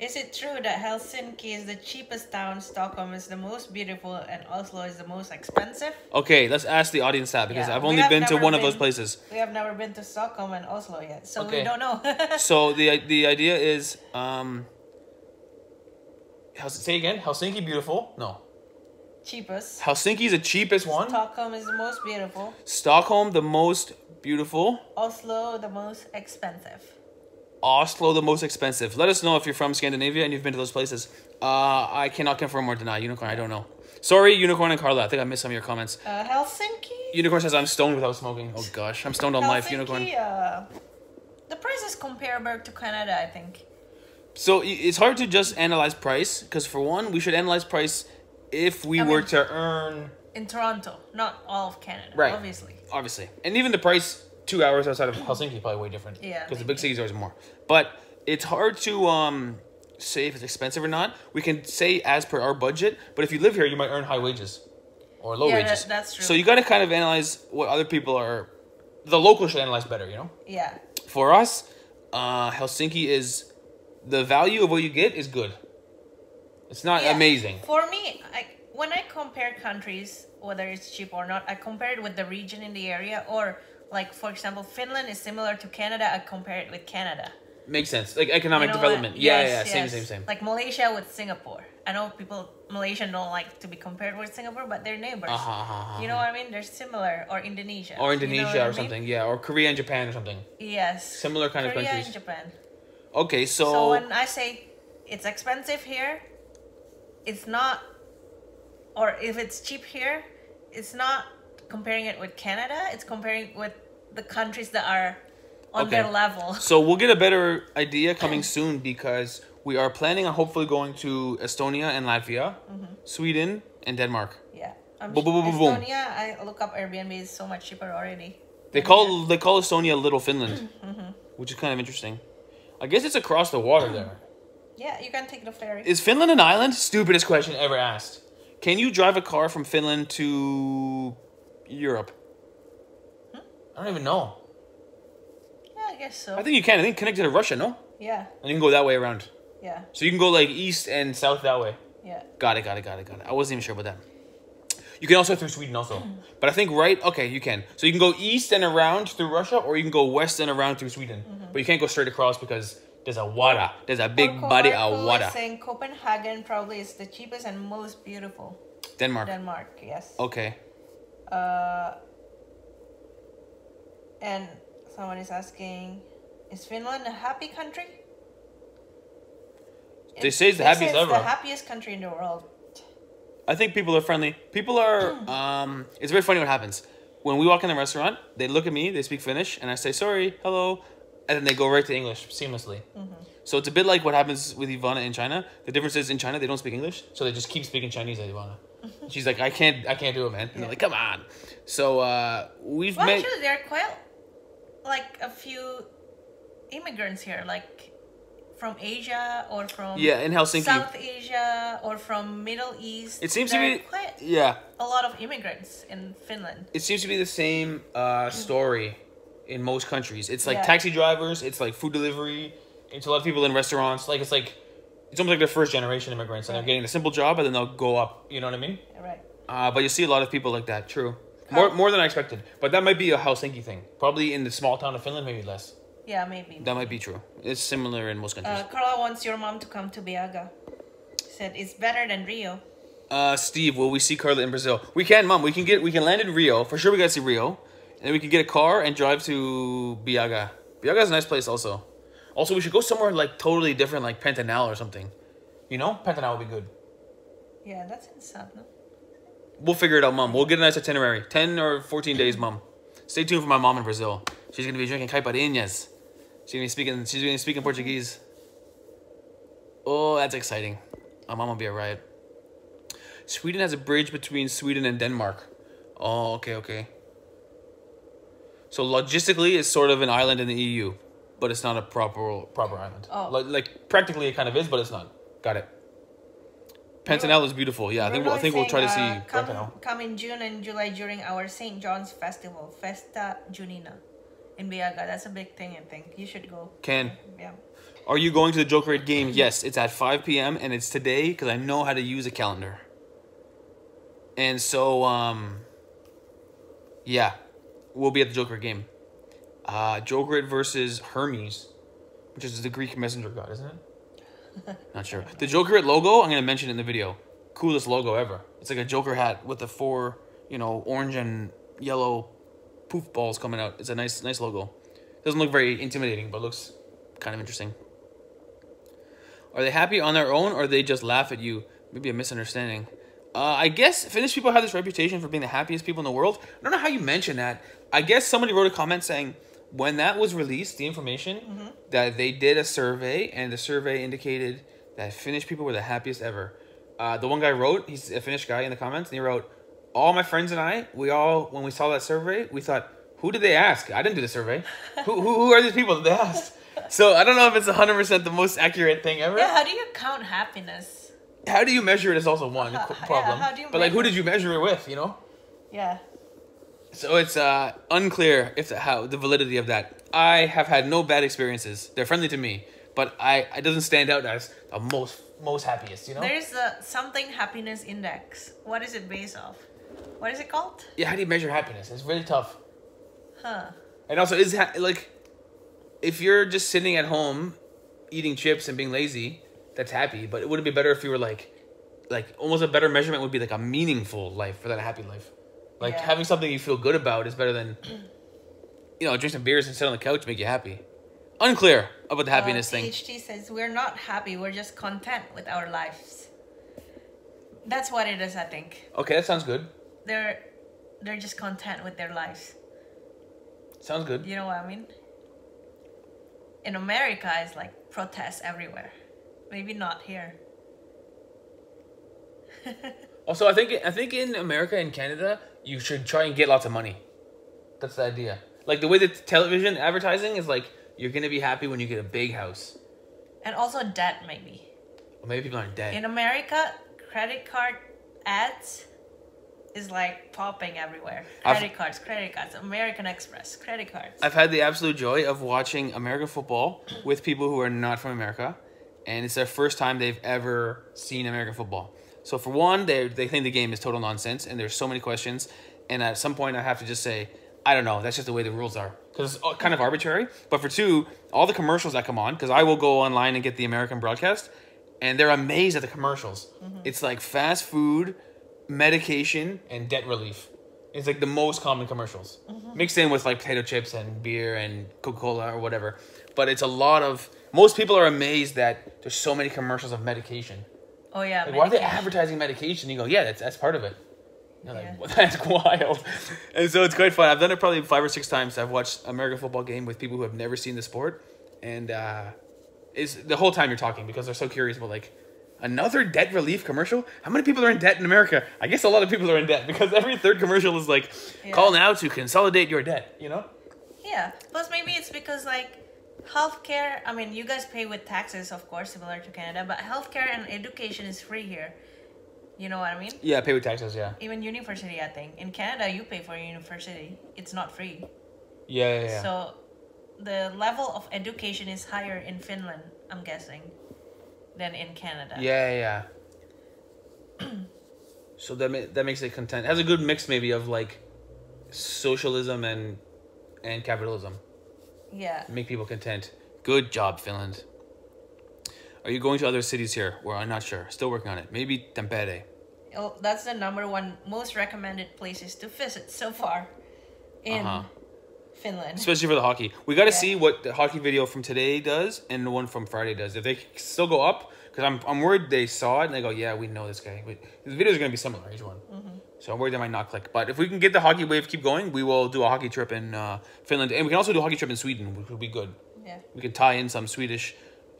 Is it true that Helsinki is the cheapest town, Stockholm is the most beautiful, and Oslo is the most expensive? Okay, let's ask the audience that because Yeah, I've only been to one of those places. We have never been to Stockholm and Oslo yet, so Okay. we don't know. <laughs> So the the idea is um Hels- say again, Helsinki beautiful? No. Cheapest. Helsinki is the cheapest one. Stockholm is the most beautiful. Stockholm the most beautiful. Oslo the most expensive. Oslo the most expensive. Let us know if you're from Scandinavia and you've been to those places. Uh, I cannot confirm or deny. Unicorn, I don't know. Sorry, Unicorn and Carla. I think I missed some of your comments. Uh, Helsinki. Unicorn says I'm stoned without smoking. Oh gosh, I'm stoned all life. Unicorn. Helsinki. Uh, the price is comparable to Canada, I think. So it's hard to just analyze price because for one, we should analyze price if we I were mean- to earn In Toronto, not all of Canada, Right. obviously. obviously, and even the price two hours outside of Helsinki is probably way different. Yeah, because the big cities are always more. But it's hard to um say if it's expensive or not. We can say as per our budget, but if you live here, you might earn high wages or low Yeah, that- wages. that's true. So you got to kind of analyze what other people are. The locals should analyze better, you know. Yeah. For us, uh, Helsinki is the value of what you get is good. It's not Yeah. amazing. For me, I, when I compare countries, whether it's cheap or not, I compare it with the region in the area, or like for example, Finland is similar to Canada. I compare it with Canada. Makes sense. Like economic You know development. Yeah, Yes, yeah, same, yes. same, same. Like Malaysia with Singapore. I know people Malaysian don't like to be compared with Singapore, but they're neighbors. Uh-huh, uh-huh, You know what I mean? They're similar. Or Indonesia. Or You know Indonesia I or mean? something. Yeah, or Korea and Japan or something. Yes. Similar kind of countries. Korea and Japan. Okay, so, So when I say it's expensive here, it's not, or if it's cheap here, it's not comparing it with Canada. It's comparing with the countries that are on Okay. their level. so we'll get a better idea <laughs> coming soon because we are planning on hopefully going to Estonia and Latvia, Mm-hmm. Sweden and Denmark. Yeah. I'm Boom, boom, boom. Estonia, I look up Airbnb is so much cheaper already. They call they call Estonia Little Finland, <clears throat> which is kind of interesting. I guess it's across the water there. Yeah, you can take the ferry. Is Finland an island? Stupidest question ever asked. Can you drive a car from Finland to Europe? I don't even know. yeah, I guess so. I think you can. I think connected to Russia, no? yeah, And you can go that way around. yeah, So you can go like east and south that way. yeah. Got it, got it, got it, got it. I wasn't even sure about that. You can also through Sweden also. Hmm. But I think right okay, you can. So you can go east and around through Russia or you can go west and around through Sweden. Mm-hmm. But you can't go straight across because there's a water. There's a big body Marco of is water. saying Copenhagen probably is the cheapest and most beautiful. Denmark. Denmark, yes. Okay. Uh, and someone is asking, is Finland a happy country? They say it's the happiest it's ever. the happiest country in the world. I think people are friendly. People are. Um, it's very funny what happens when we walk in the restaurant. They look at me, they speak Finnish, and I say sorry, hello, and then they go right to English seamlessly. So it's a bit like what happens with Ivana in China. The difference is in China they don't speak English, so they just keep speaking Chinese at Ivana. <laughs> She's like, I can't, I can't do it, man. And they're like, come on. So uh, we've Well, met. actually, there are quite like a few immigrants here, like from Asia or from Yeah, in Helsinki. South Asia or from Middle East. It seems to be. quite Yeah, a lot of immigrants in Finland. it seems to be the same uh, story in most countries. It's like Yeah. taxi drivers, it's like food delivery, it's a lot of people in restaurants. Like it's like it's almost like they're first generation immigrants and they're getting a simple job and then they'll go up. You know what I mean? Right. Uh, but you see a lot of people like that. True. More more than I expected. But that might be a Helsinki thing. Probably in the small town of Finland, maybe less. Yeah, maybe. That might be true. It's similar in most countries. Uh, Carla wants your mom to come to Biaga. Said it's better than Rio. Uh, Steve, will we see Carla in Brazil? We can, Mom. We can get we can land in Rio for sure. We gotta see Rio, and we can get a car and drive to Biaga. Biaga is a nice place, also. Also, we should go somewhere like totally different, like Pantanal or something. You know, Pantanal would be good. Yeah, that's in no? We'll figure it out, Mom. We'll get a nice itinerary. Ten or fourteen days, Mom. Stay tuned for my mom in Brazil. She's gonna be drinking caipirinhas. She's gonna be speaking. She's gonna be speaking Portuguese. Oh, that's exciting. My mom will be a riot. Sweden has a bridge between Sweden and Denmark. Oh, okay, okay. So logistically, it's sort of an island in the EU, but it's not a proper proper island. Oh. Like, like practically, it kind of is, but it's not. Got it. Pantanal is beautiful. Yeah, I think we'll, I think we'll try to see uh, come, Pantanal. come in June and July during our St. John's Festival, Festa Junina, in Biaga. That's a big thing, I think. You should go. Can Yeah. Are you going to the Jokerit game? Yes, it's at 5 p.m. and it's today because I know how to use a calendar. And so, um, yeah, we'll be at the Joker game. Uh, Jokerit versus Hermes, which is the Greek messenger god, isn't it? <laughs> Not sure. The Jokerit logo, I'm going to mention it in the video. Coolest logo ever. It's like a Joker hat with the four, you know, orange and yellow poof balls coming out. It's a nice, nice logo. Doesn't look very intimidating, but looks kind of interesting. Are they happy on their own, or they just laugh at you? Maybe a misunderstanding. Uh, I guess Finnish people have this reputation for being the happiest people in the world. I don't know how you mention that. I guess somebody wrote a comment saying when that was released, the information that they did a survey, and the survey indicated that Finnish people were the happiest ever. Uh, the one guy wrote, he's a Finnish guy in the comments, and he wrote, "All my friends and I, we all when we saw that survey, we thought, who did they ask? I didn't do the survey. who, who who are these people that they asked?" So I don't know if it's hundred percent the most accurate thing ever. Yeah, how do you count happiness? How do you measure it is also one yeah, problem. you but like, who did you measure it with? You know. Yeah. So it's uh, unclear if the, how the validity of that. I have had no bad experiences. They're friendly to me, but I it doesn't stand out as the most most happiest. You know. There's a something happiness index. What is it based off? What is it called? yeah. How do you measure happiness? It's really tough. Huh. And also, is ha- like, if you're just sitting at home, eating chips and being lazy, that's happy. But it would be better if you were like, like almost a better measurement would be like a meaningful life for that happy life. Like Yeah. having something you feel good about is better than, <clears throat> you know, drink some beers and sit on the couch make you happy. Unclear about the happiness uh, thing. THT says we're not happy. We're just content with our lives. That's what it is. I think Okay, that sounds good. they're they're just content with their lives. Sounds good. You know what I mean? In America, it's like protests everywhere. Maybe not here. <laughs> Also, I think I think in America and Canada, you should try and get lots of money. That's the idea. Like the way that television advertising is like you're gonna be happy when you get a big house. And also debt, maybe. Well, maybe people aren't dead. In America, credit card ads is like popping everywhere. I've- Credit cards, credit cards, American Express, credit cards. I've had the absolute joy of watching American football with people who are not from America, and it's their first time they've ever seen American football. So for one, they they think the game is total nonsense, and there's so many questions. And at some point, I have to just say, I don't know. That's just the way the rules are, because it's uh, kind of arbitrary. But for two, all the commercials that come on, because I will go online and get the American broadcast, and they're amazed at the commercials. Mm-hmm. It's like fast food, medication, and debt relief. It's like the most common commercials, mm-hmm. mixed in with like potato chips and beer and Coca Cola or whatever. But it's a lot of. Most people are amazed that there's so many commercials of medication. Oh yeah. Like, why are they advertising medication? You go, yeah, that's that's part of it. You're like, well, <laughs> that's wild. And so it's quite fun. I've done it probably five or six times. I've watched American football game with people who have never seen the sport, and uh, is the whole time you're talking because they're so curious about like another debt relief commercial. How many people are in debt in America? I guess a lot of people are in debt because every third commercial is like, Yeah. call now to consolidate your debt. You know? Yeah. Plus, maybe it's because like healthcare. I mean, you guys pay with taxes, of course, similar to Canada, but healthcare and education is free here. You know what I mean? Yeah, pay with taxes. Yeah. Even university, I think. In Canada, you pay for university. It's not free. Yeah, yeah, yeah. So, the level of education is higher in Finland. I'm guessing, than in Canada. Yeah, yeah. <clears throat> so that ma- that makes it content. It has a good mix maybe of like socialism and and capitalism. Yeah. Make people content. Good job, Finland. Are you going to other cities here? Well, I'm not sure. Still working on it. Maybe Tampere. Oh, that's the number one most recommended places to visit so far in Uh-huh. Finland. Especially for the hockey. We got to Yeah. see what the hockey video from today does and the one from Friday does. If they still go up, because I'm, I'm worried they saw it and they go, yeah, we know this guy. We, the videos are going to be similar, each one. So I'm worried they might not click. But if we can get the hockey wave keep going, we will do a hockey trip in uh, Finland. And we can also do a hockey trip in Sweden, which would be good. yeah. We can tie in some Swedish.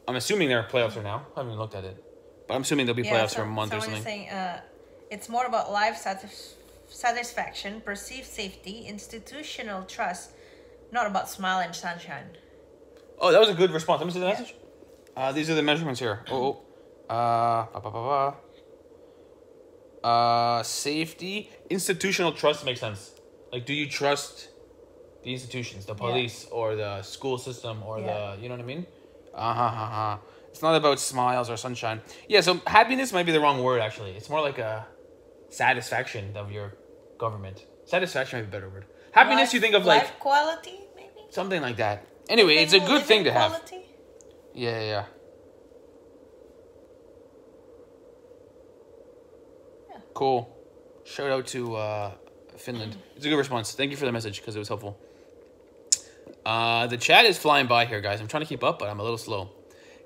I'm assuming their playoffs are now. I haven't even looked at it. But I'm assuming there'll be playoffs for a month or something. saying uh, it's more about life satis- satisfaction, perceived safety, institutional trust, not about smile and sunshine. Oh, that was a good response. Let me see the message. Uh, these are the measurements here. Oh, oh. Uh, ba, ba, ba, ba. Uh, safety, institutional trust makes sense. Like, do you trust the institutions, the police or the school system or Yeah. the, you know what I mean? Uh huh, uh huh. It's not about smiles or sunshine. Yeah, so happiness might be the wrong word actually. It's more like a satisfaction of your government. Satisfaction might be a better word. Happiness, Life- you think of like life quality, maybe. something like that. Anyway, it's a good thing to living have. quality? Yeah, yeah, yeah. Yeah. Cool. Shout out to uh, Finland. It's a good response. Thank you for the message because it was helpful. Uh, the chat is flying by here, guys. I'm trying to keep up, but I'm a little slow.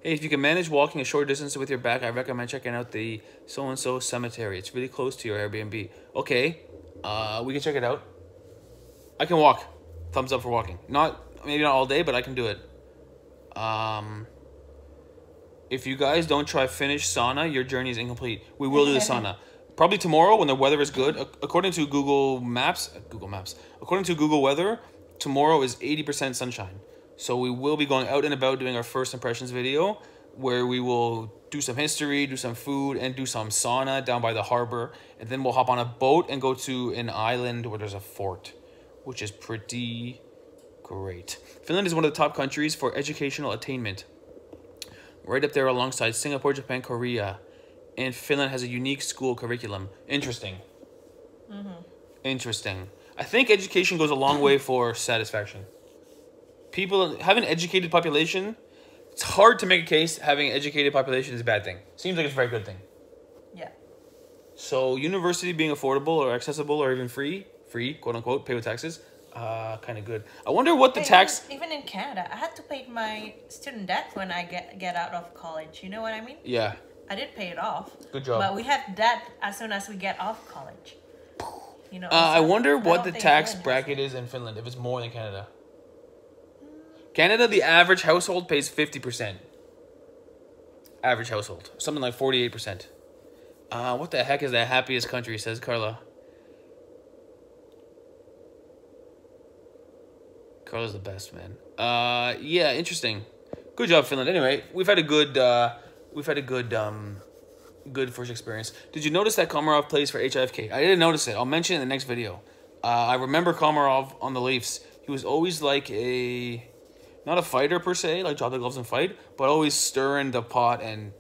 Hey, if you can manage walking a short distance with your back, I recommend checking out the so and so cemetery. It's really close to your Airbnb. Okay, uh, we can check it out. I can walk. Thumbs up for walking. Not maybe not all day, but I can do it. Um, if you guys don't try Finnish sauna, your journey is incomplete. We will do the <laughs> sauna. Probably tomorrow when the weather is good. According to Google Maps, Google Maps. According to Google Weather, tomorrow is 80% sunshine. So we will be going out and about doing our first impressions video where we will do some history, do some food, and do some sauna down by the harbor. And then we'll hop on a boat and go to an island where there's a fort, which is pretty great. Finland is one of the top countries for educational attainment right up there alongside Singapore, Japan, Korea. And Finland has a unique school curriculum. Interesting. Interesting. I think education goes a long way for satisfaction. People have an educated population. It's hard to make a case having an educated population is a bad thing. Seems like it's a very good thing. Yeah. So university being affordable or accessible or even free, free quote unquote, pay with taxes, uh, kind of good. I wonder what the Hey, tax. Even, even in Canada, I had to pay my student debt when I get get out of college. You know what I mean? Yeah. I did pay it off. Good job. But we have debt as soon as we get off college. You know. Uh, I so wonder what don't the tax Finland bracket is in Finland if it's more than Canada. Canada, the average household pays fifty percent. Average household, something like forty-eight percent. Uh, what the heck is the happiest country? Says Carla. Carla's the best, man. Uh, yeah, interesting. Good job, Finland. Anyway, we've had a good, uh, we've had a good, um, good first experience. Did you notice that Komarov plays for HIFK? I didn't notice it. I'll mention it in the next video. Uh, I remember Komarov on the Leafs. He was always like a, not a fighter per se, like drop the gloves and fight, but always stirring the pot and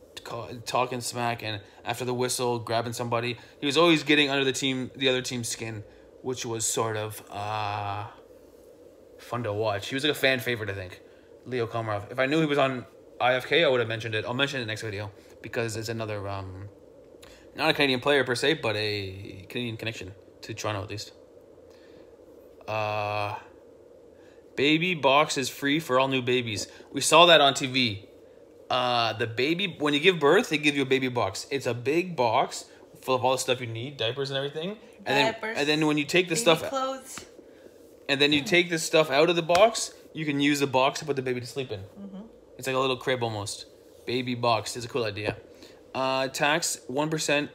talking smack and after the whistle, grabbing somebody. He was always getting under the team, the other team's skin, which was sort of uh, fun to watch. He was like a fan favorite, I think. Leo Komarov. If I knew he was on IFK, I would have mentioned it. I'll mention it in the next video because it's another, um, not a Canadian player per se, but a Canadian connection to Toronto at least. Uh, baby box is free for all new babies. We saw that on TV. Uh, the baby when you give birth, they give you a baby box. It's a big box full of all the stuff you need, diapers and everything. And Diapers, then and then when you take the stuff clothes. and then you take the stuff out of the box, you can use the box to put the baby to sleep in. Mm-hmm. It's like a little crib almost. Baby box is a cool idea. Uh, tax one percent.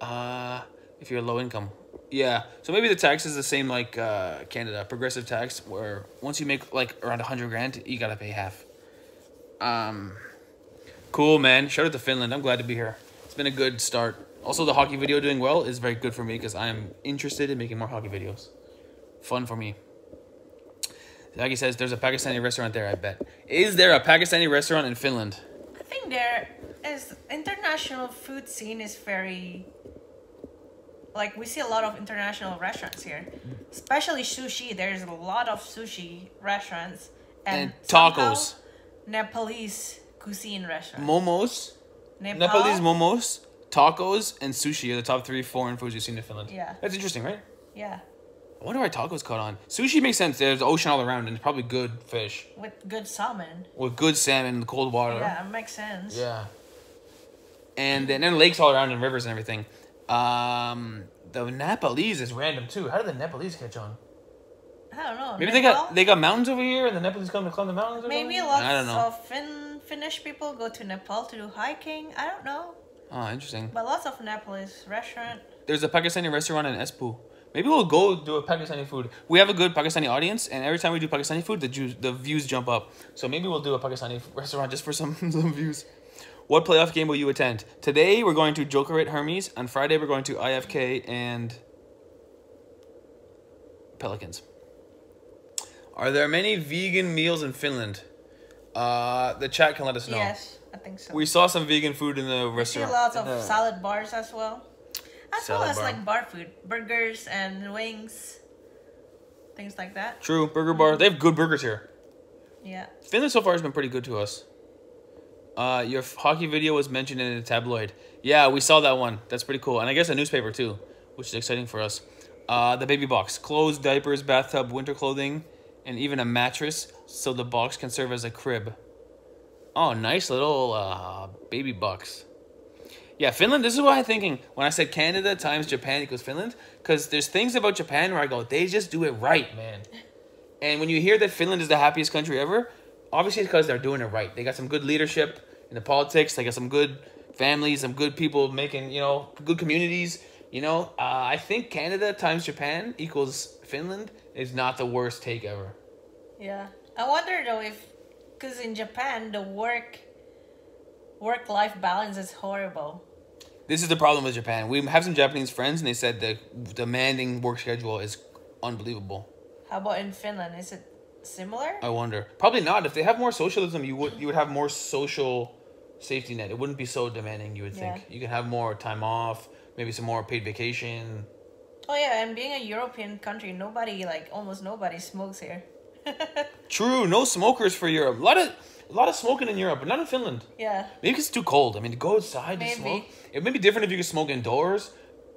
Uh, if you're low income, yeah. So maybe the tax is the same like uh, Canada, progressive tax, where once you make like around a hundred grand, you gotta pay half. Um, cool man. Shout out to Finland. I'm glad to be here. It's been a good start. Also, the hockey video doing well is very good for me because I am interested in making more hockey videos. Fun for me. Zaki says there's a Pakistani restaurant there, I bet. Is there a Pakistani restaurant in Finland? I think there is international food scene is very like we see a lot of international restaurants here, especially sushi. There's a lot of sushi restaurants and, And tacos. Nepalese cuisine restaurants. Momos, Nepal, Nepalese momos, tacos, and sushi are the top three foreign foods you've seen in Finland. Yeah. That's interesting, right? Yeah, I wonder why tacos caught on. Sushi makes sense. There's ocean all around and it's probably good fish with good salmon. with good salmon in the cold water. Yeah, it makes sense. Yeah. And then, then lakes all around and rivers and everything. Um, the Nepalese is random too. How did the Nepalese catch on? I don't know. Maybe they got they got mountains over here, and the Nepalese come to climb the mountains. Or Maybe lots I don't know. of Fin- Finnish people go to Nepal to do hiking. I don't know, Oh, interesting. but lots of Nepalese restaurant. There's a Pakistani restaurant in Espoo. Maybe we'll go do a Pakistani food. We have a good Pakistani audience, and every time we do Pakistani food, the Jews, the views jump up. So maybe we'll do a Pakistani restaurant just for some <laughs> some views. What playoff game will you attend? Today we're going to Jokerit Hermes. On Friday we're going to IFK and Pelicans. Are there many vegan meals in Finland? Uh, the chat can let us know. Yes, I think so. We saw some vegan food in the We see restaurant. lots of the- salad bars as well, as well Salad as bar. like bar food, burgers and wings, things like that. True, burger bar. They have good burgers here. Yeah. Finland so far has been pretty good to us. Uh, your hockey video was mentioned in a tabloid. Yeah, we saw that one. That's pretty cool. And I guess a newspaper too, which is exciting for us. Uh, the baby box. Clothes, diapers, bathtub, winter clothing, and even a mattress so the box can serve as a crib. Oh, nice little uh, baby box. Yeah, Finland, this is what I'm thinking when I said Canada times Japan equals Finland. Because there's things about Japan where I go, they just do it right, man. And when you hear that Finland is the happiest country ever, obviously it's because they're doing it right. They got some good leadership in the politics. They got some good families, some good people making, you know, good communities. You know, uh, I think Canada times Japan equals Finland is not the worst take ever. Yeah. I wonder though if, because in Japan the work, work life balance is horrible. This is the problem with Japan. We have some Japanese friends, and they said the demanding work schedule is unbelievable. How about in Finland? Is it similar? I wonder. Probably not. If they have more socialism, you would you would have more social safety net. It wouldn't be so demanding. You would think you can have more time off, maybe some more paid vacation. Oh yeah, and being a European country, nobody like almost nobody smokes here. <laughs> True, no smokers for Europe. A lot of a lot of smoking in Europe, but not in Finland. yeah. Maybe it's too cold. I mean, to go outside to Maybe. smoke. It may be different if you could smoke indoors,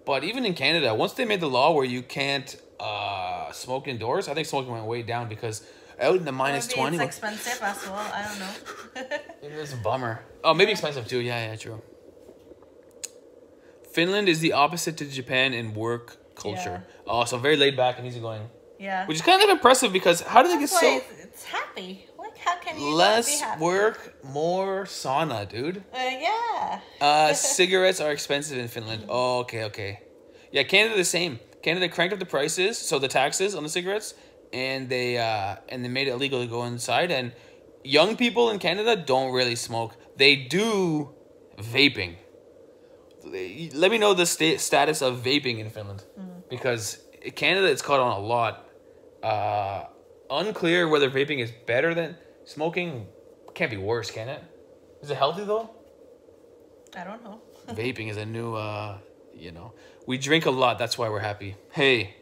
but even in Canada, once they made the law where you can't uh, smoke indoors, I think smoking went way down because out in the minus Maybe twenty, it's expensive as well. I don't know. <laughs> it is a bummer. Oh, maybe expensive too. Yeah, yeah, true. Finland is the opposite to Japan in work culture. Oh, so very laid back and easygoing, yeah. which is kind of impressive because how do they That's get so it's, it's happy. Like how can you less work, more sauna, dude? Uh, yeah. Uh, <laughs> cigarettes are expensive in Finland. Oh, okay, okay. Yeah, Canada the same. Canada cranked up the prices, so the taxes on the cigarettes, and they uh, and they made it illegal to go inside. And young people in Canada don't really smoke. They do vaping. Let me know the state status of vaping in Finland, because Canada it's caught on a lot. Uh, unclear whether vaping is better than smoking. Can't be worse, can it? Is it healthy though? I don't know. <laughs> vaping is a new uh you know we drink a lot that's why we're happy hey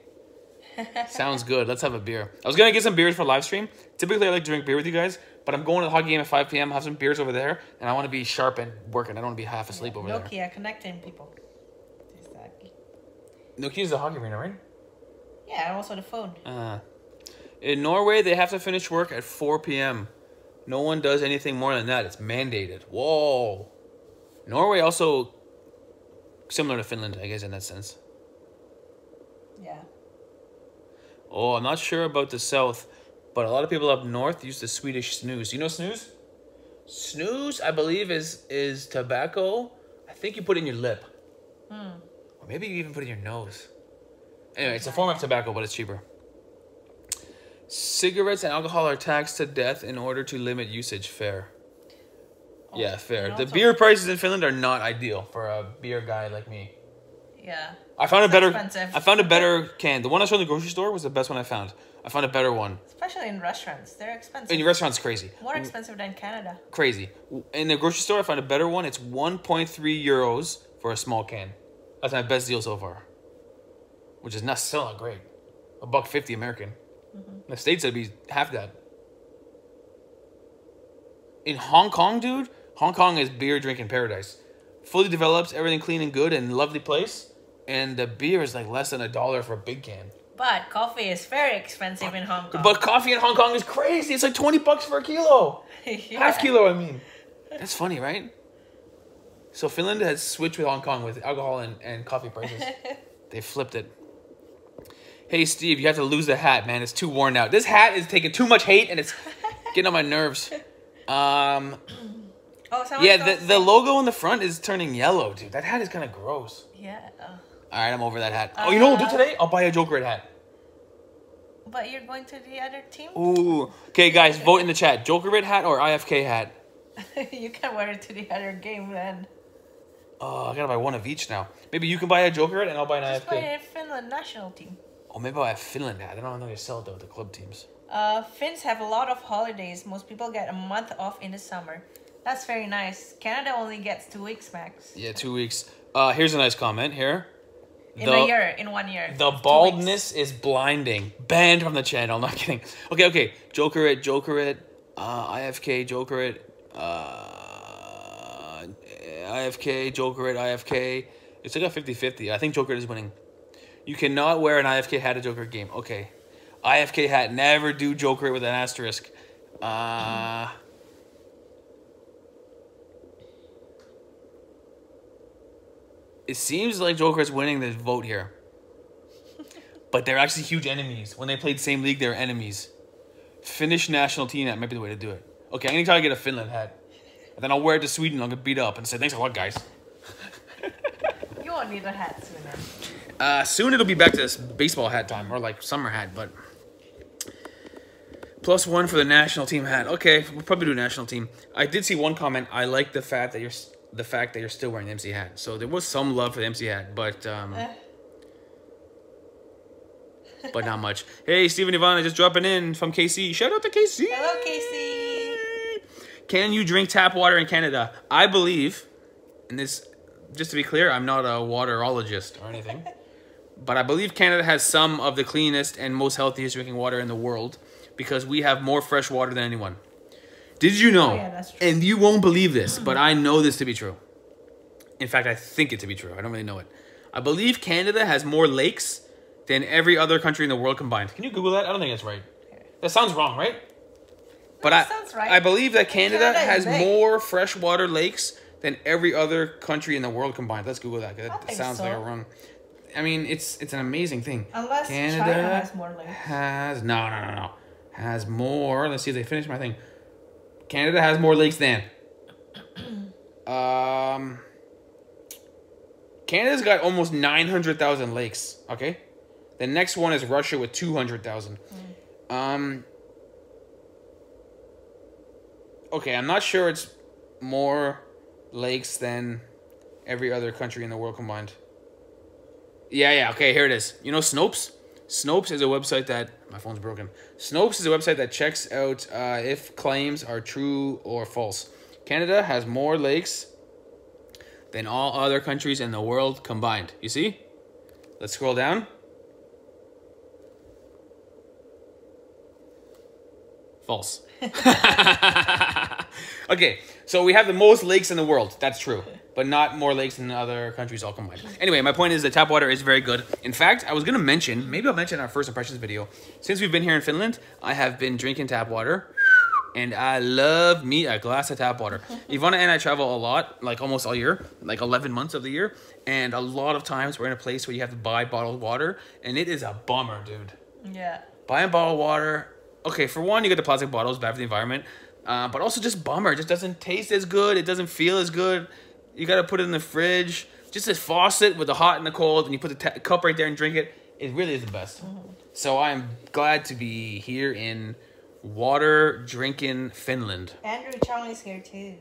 sounds good let's have a beer i was gonna get some beers for live stream typically i like to drink beer with you guys but i'm going to the hockey game at 5 p.m have some beers over there and i want to be sharp and working i don't want to be half asleep over there Nokia connecting people. Exactly. nokia's the hockey arena right Yeah, and also the phone. uh in norway they have to finish work at 4 p.m no one does anything more than that it's mandated whoa norway also similar to finland i guess in that sense Yeah. Oh, I'm not sure about the south, but a lot of people up north use the Swedish snus. You know snus? Snus, I believe, is is tobacco. I think you put it in your lip, Hmm. or maybe you even put it in your nose. Anyway, it's a form of tobacco, but it's cheaper. Cigarettes and alcohol are taxed to death in order to limit usage. Fair. Oh, yeah, fair. The beer prices in Finland are not ideal for a beer guy like me. Yeah. I found a better. expensive. I found a better can. The one I saw in the grocery store was the best one I found. I found a better one. Especially in restaurants. They're expensive. In your restaurant's crazy. More expensive than Canada. Crazy. In the grocery store, I found a better one. It's 1.3 euros for a small can. That's my best deal so far. Which is not still not great. A buck fifty American. In the States, it'd be half that. In Hong Kong, dude, Hong Kong is beer drinking paradise. Fully developed, everything clean and good, and lovely place. And the beer is like less than a dollar for a big can. But coffee is very expensive in Hong Kong. But coffee in Hong Kong is crazy. It's like 20 bucks for a kilo. <laughs> Yeah. Half kilo, I mean. That's funny, right? So Finland has switched with Hong Kong with alcohol and, and coffee prices. <laughs> they flipped it. Hey Steve, you have to lose the hat, man. It's too worn out. This hat is taking too much hate and it's <laughs> getting on my nerves. Um, Oh, yeah, the, the saying- logo on the front is turning yellow, dude. That hat is kind of gross. Yeah. uh, All right, I'm over that hat. Oh, you know what I'll do Uh, today? I'll buy a Jokerit hat. but you're going to the other team? Ooh. Okay, guys, vote in the chat. Jokerit hat or IFK hat? <laughs> you can wear it to the other game then. Oh, I gotta buy one of each now. Maybe you can buy a Jokerit and I'll buy an Just IFK. the Finland national team. Oh, maybe I'll have Finland. I don't know if they sell it though, the club teams. Uh, Finns have a lot of holidays. Most people get a month off in the summer. That's very nice. Canada only gets two weeks max. Yeah, two weeks. Uh, here's a nice comment here. In The- a year, in one year. The baldness is blinding. Banned from the channel. <laughs> Not kidding. Okay, okay. Jokerit, Joker it, uh, IFK, Jokerit, uh, IFK, Joker it, IFK. It's like a 50 50. I think Joker is winning. You cannot wear an IFK hat at Joker game. Okay. IFK hat. Never do Joker with an asterisk. Uh. It seems like Joker is winning the vote here. <laughs> But they're actually huge enemies. When they played the same league, they're enemies. Finnish national team hat might be the way to do it. Okay, I'm gonna try to get a Finland hat. And then I'll wear it to Sweden, I'll get beat up and say, thanks a lot, guys. <laughs> You won't need a hat sooner. Uh, soon it'll be back to this baseball hat time, or like summer hat, but. Plus one for the national team hat. Okay, we'll probably do national team. I did see one comment. I like the fact that you're the fact that you're still wearing the MC hat. So there was some love for the MC hat, but um, Eh. <laughs> but not much. Hey, Steven Ivana just dropping in from KC. Shout out to KC. Hello, Casey. Can you drink tap water in Canada? I believe, and this, just to be clear, I'm not a waterologist or anything, but I believe Canada has some of the cleanest and most healthiest drinking water in the world because we have more fresh water than anyone. Did you know? Oh, yeah, that's true. And you won't believe this, but I know this to be true. In fact, I think it to be true. I don't really know it. I believe Canada has more lakes than every other country in the world combined. Can you Google that? I don't think that's right. That sounds wrong, right? But that I, sounds right. I believe that Canada, Canada has more freshwater lakes than every other country in the world combined. Let's Google that. 'cause I That think sounds like a so. wrong. I mean, it's it's an amazing thing. Unless Canada China has more lakes. has no no no no has more. Let's see if they finish my thing. Canada has more lakes than. <clears throat> um. Canada's got almost nine hundred thousand lakes. Okay, the next one is Russia with two hundred thousand. Um. Okay, I'm not sure it's more lakes than every other country in the world combined. Yeah, yeah. Okay, here it is. You know Snopes? Snopes is a website that my phone's broken. Snopes is a website that checks out uh, if claims are true or false. Canada has more lakes than all other countries in the world combined. You see? Let's scroll down. False. <laughs> <laughs> okay, so we have the most lakes in the world. That's true. But not more lakes than other countries all combined. Anyway, my point is that tap water is very good. In fact, I was going to mention, maybe I'll mention in our first impressions video. Since we've been here in Finland, I have been drinking tap water. And I love me a glass of tap water. <laughs> Ivana and I travel a lot, like almost all year, like 11 months of the year. And a lot of times we're in a place where you have to buy bottled water. And it is a bummer, dude Yeah. buying bottled water. Okay, for one, you get the plastic bottles, bad for the environment. Uh, but also just bummer. It just doesn't taste as good. It doesn't feel as good. You gotta put it in the fridge. Just a faucet with the hot and the cold, and you put the cup right there and drink it. It really is the best. So I'm glad to be here in water drinking Finland. Andrew Chong is here too.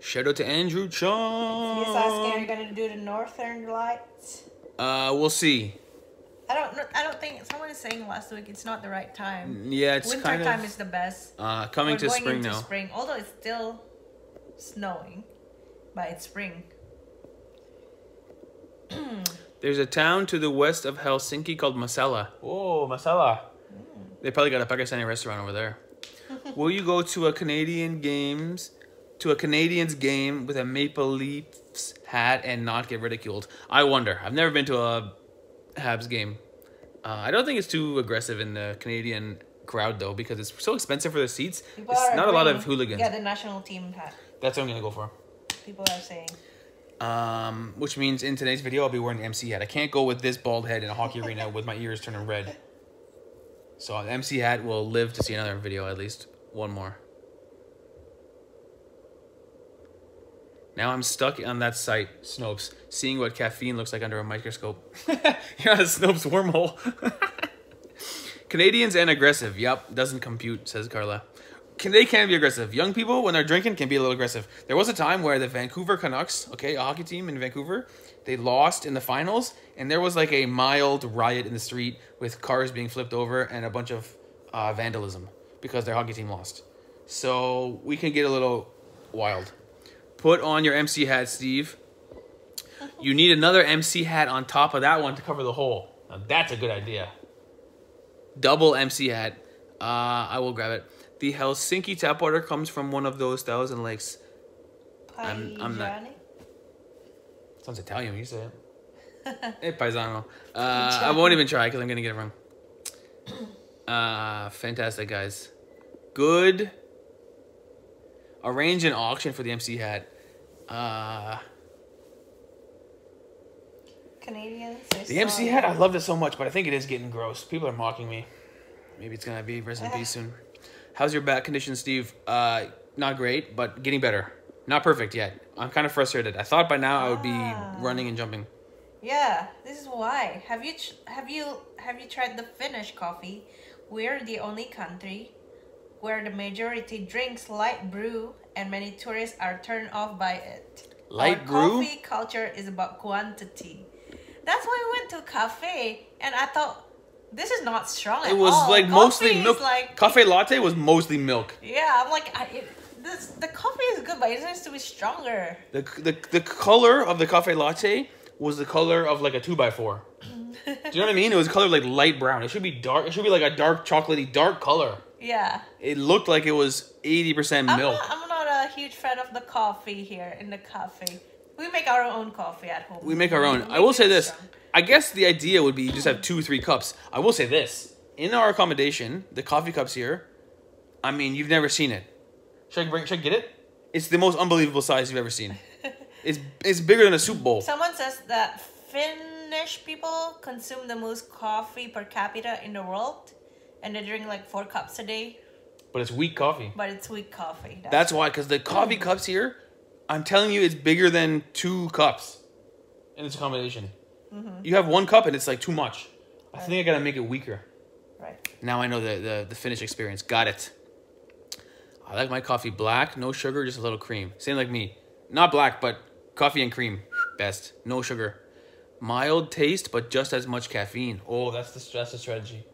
Shout out to Andrew He's asking, are you Chong. gonna do the Northern Lights? Uh, we'll see. I don't. I don't think someone is saying last week it's not the right time. Yeah, it's Winter kind time is the best. uh, coming We're to spring now. Spring, although it's still snowing, but it's spring. There's a town to the west of Helsinki called Masala. Oh, Masala. They probably got a Pakistani restaurant over there. <laughs> Will you go to a Canadian games to a Canadiens game with a Maple Leafs hat and not get ridiculed? I wonder. I've never been to a Habs game. Uh, I don't think it's too aggressive in the Canadian crowd though because it's so expensive for the seats. People It's are not a lot of hooligans. Yeah, the national team hat. That's what I'm gonna go for. People are saying. Um, which means in today's video I'll be wearing the MC hat. I can't go with this bald head in a hockey arena with my ears turning red. So the MC hat will live to see another video at least one more. Now I'm stuck on that site, Snopes, seeing what caffeine looks like under a microscope. <laughs> You're on a Snopes wormhole. <laughs> Canadians and aggressive. Yep, doesn't compute, says Carla. Can, they can be aggressive. Young people, when they're drinking, can be a little aggressive. There was a time where the Vancouver Canucks, okay, a hockey team in Vancouver, they lost in the finals, and there was like a mild riot in the street with cars being flipped over and a bunch of uh, vandalism because their hockey team lost. So we can get a little wild. Put on your MC hat, Steve. You need another MC hat on top of that one to cover the hole. Now that's a good idea. Double MC hat. Uh, I will grab it. The Helsinki tap water comes from one of those thousand lakes. I'm- I'm not-? Sounds Italian when you say it. <laughs> hey, paisano. Uh, I won't even try because I'm gonna get it wrong. Uh, fantastic, guys. Good. Arrange an auction for the MC hat. Uh, Canadians. The MC hat, I love this so much, but I think it is getting gross. People are mocking me. Maybe it's gonna be rest in peace soon. How's your back condition, Steve? Uh, not great, but getting better. Not perfect yet. I'm kind of frustrated. I thought by now I would be Ah. running and jumping. Yeah, this is why. Have you ch- have you have you tried the Finnish coffee? We're the only country where the majority drinks light brew and many tourists are turned off by it. Light Our brew? Coffee culture is about quantity. That's why we went to a cafe and I thought this is not strong It was all. like Coffee mostly milk. Like, Cafe latte was mostly milk. yeah, I'm like I, it, this the coffee is good, but it needs to be stronger. The, the the color of the cafe latte was the color of like a two by four. <laughs> Do you know what I mean? It was colored like light brown. It should be dark. It should be like a dark chocolatey dark color. Yeah. It looked like it was eighty percent I'm milk. not, I'm not a huge fan of the coffee here in the cafe. We make our own coffee at home. We make our own. I will say this. strong. I guess the idea would be you just have two, three cups. I will say this. In our accommodation, the coffee cups here, I mean, you've never seen it. Should I bring should I get it? It's the most unbelievable size you've ever seen. <laughs> It's it's bigger than a soup bowl. Someone says that Finnish people consume the most coffee per capita in the world, and they drink like four cups a day. But it's weak coffee. But it's weak coffee. That's why, because the coffee cups here, I'm telling you, it's bigger than two cups in this accommodation. You have one cup and it's like too much. I think I gotta make it weaker. right. Now I know the, the, the Finnish experience. Got it. I like my coffee black, no sugar, just a little cream. Same like me. Not black, but coffee and cream. Best. No sugar. Mild taste, but just as much caffeine. Oh, that's the, that's the strategy.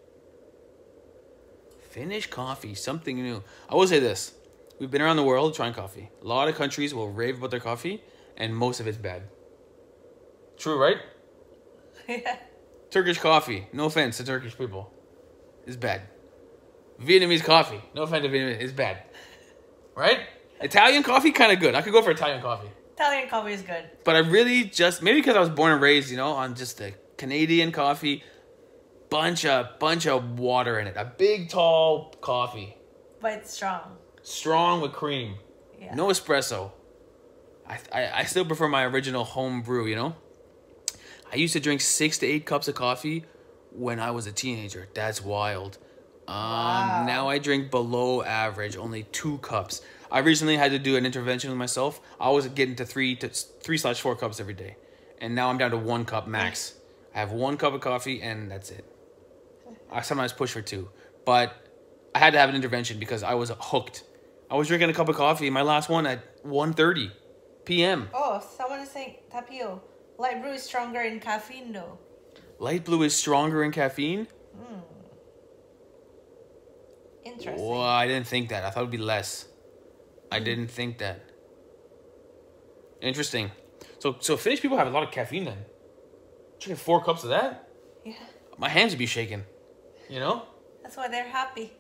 Finnish coffee, something new. I will say this. We've been around the world trying coffee. A lot of countries will rave about their coffee, and most of it's bad. True, right? Yeah. <laughs> Turkish coffee, no offense to Turkish people, is bad. Vietnamese coffee, no offense to Vietnamese, is bad. Right? Italian coffee, kind of good. I could go for Italian coffee. Italian coffee is good. But I really just, maybe because I was born and raised, you know, on just the Canadian coffee, bunch of, bunch of water in it. A big, tall coffee. But it's strong. Strong with cream. Yeah. No espresso. I, I, I still prefer my original home brew, you know? I used to drink six to eight cups of coffee when I was a teenager. That's wild. Um, Wow. Now I drink below average, only two cups. I recently had to do an intervention with myself. I was getting to three to three slash four cups every day, and now I'm down to one cup max. I have one cup of coffee, and that's it. I sometimes push for two, but I had to have an intervention because I was hooked. I was drinking a cup of coffee, my last one at 1.30 p.m. Oh, someone is saying Tapio. Light blue is stronger in caffeine though. Light blue is stronger in caffeine. Hmm. Interesting. Well, I didn't think that. I thought it'd be less. I hmm. didn't think that. Interesting. So, so Finnish people have a lot of caffeine then. Drinking four cups of that, Yeah. my hands would be shaking. You know That's why they're happy.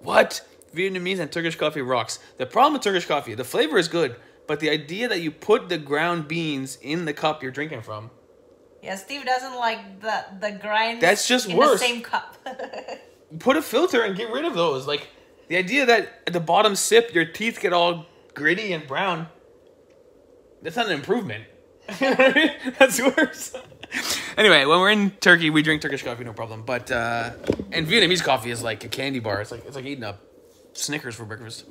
what? Vietnamese and Turkish coffee rocks. The problem with Turkish coffee, the flavor is good, but the idea that you put the ground beans in the cup you're drinking from, Yeah, Steve doesn't like the the grind. That's just in worse. the same cup. <laughs> put a filter and get rid of those. Like the idea that at the bottom sip your teeth get all gritty and brown. That's not an improvement. <laughs> that's worse. anyway, when we're in Turkey, we drink Turkish coffee, no problem. But uh, and Vietnamese coffee is like a candy bar. It's like it's like eating a Snickers for breakfast.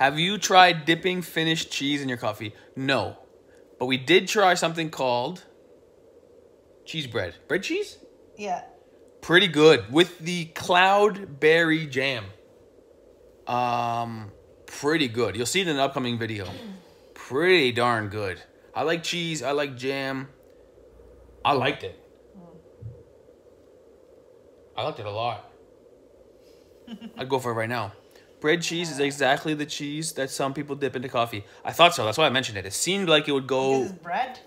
Have you tried dipping Finnish cheese in your coffee? No, but we did try something called cheese bread. Bread cheese yeah. pretty good with the cloudberry jam. Um, pretty good. You'll see it in an upcoming video. <clears throat> Pretty darn good. I like cheese. I like jam. I liked it. I liked it a lot. <laughs> I'd go for it right now. Bread cheese is exactly the cheese that some people dip into coffee. I thought so. That's why I mentioned it. It seemed like it would go. This is bread.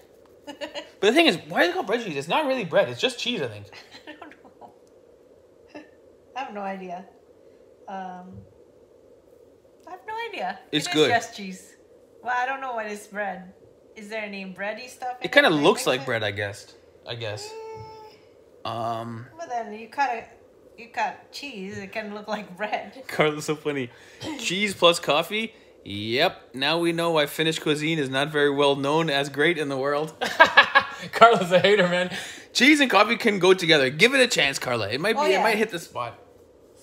<laughs> But the thing is, why is it called bread cheese? It's not really bread. It's just cheese, I think. <laughs> I don't know. <laughs> I have no idea. Um, I have no idea. It's It is good. just cheese. Well, I don't know what is bread. Is there any bready stuff? in It kind of looks like bread, I guess. I guess. Mm, Um, But then you cut it. You cut cheese. It can look like bread. <laughs> Carla's so funny. Cheese plus coffee. Yep. Now we know why Finnish cuisine is not very well known as great in the world. <laughs> Carla's a hater, man. Cheese and coffee can go together. Give it a chance, Carla. It might be. Oh, It might hit the spot.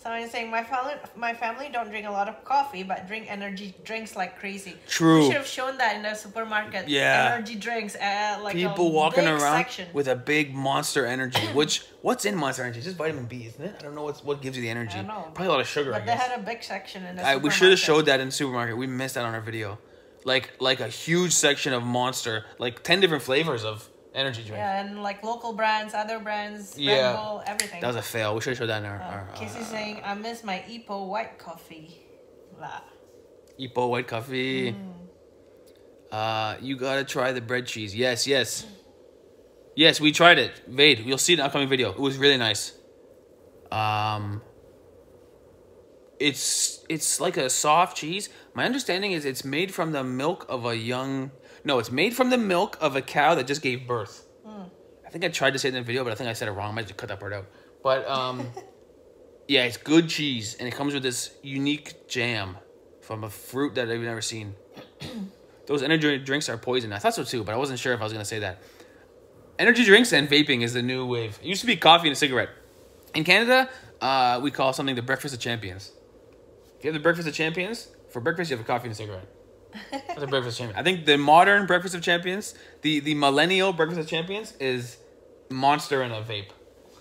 Someone is saying my family, my family don't drink a lot of coffee, but drink energy drinks like crazy. True. We should have shown that in the supermarket. Yeah. Energy drinks, uh, like People walking around section. with a big Monster Energy. <clears throat> Which what's in Monster Energy? Just vitamin B, isn't it? I don't know what's what gives you the energy. I don't know. Probably a lot of sugar. But they had a big section in the I, we should have showed that in the supermarket. We missed that on our video. Like like a huge section of Monster, like ten different flavors of energy drink. Yeah, and like local brands, other brands, Yeah. Red Bull, everything. That was a fail. We should have showed that in our, uh, our Casey's uh, saying I miss my Ipoh white coffee. Blah. Ipoh white coffee. Mm. Uh, you gotta try the bread cheese. Yes, yes, yes. We tried it. Vade, you'll see it in the upcoming video. It was really nice. Um, it's it's like a soft cheese. My understanding is it's made from the milk of a young. No, it's made from the milk of a cow that just gave birth. I think I tried to say it in the video, but I think I said it wrong. I might just cut that part out. But um, <laughs> yeah, it's good cheese, and it comes with this unique jam from a fruit that I've never seen. <clears throat> Those energy drinks are poison. I thought so too, but I wasn't sure if I was gonna say that. Energy drinks and vaping is the new wave. It used to be coffee and a cigarette. In Canada, uh, we call something the breakfast of champions. If you have the breakfast of champions, for breakfast you have a coffee and a cigarette. That's a breakfast champion. I think the modern breakfast of champions, the the millennial breakfast of champions, is monster and a vape.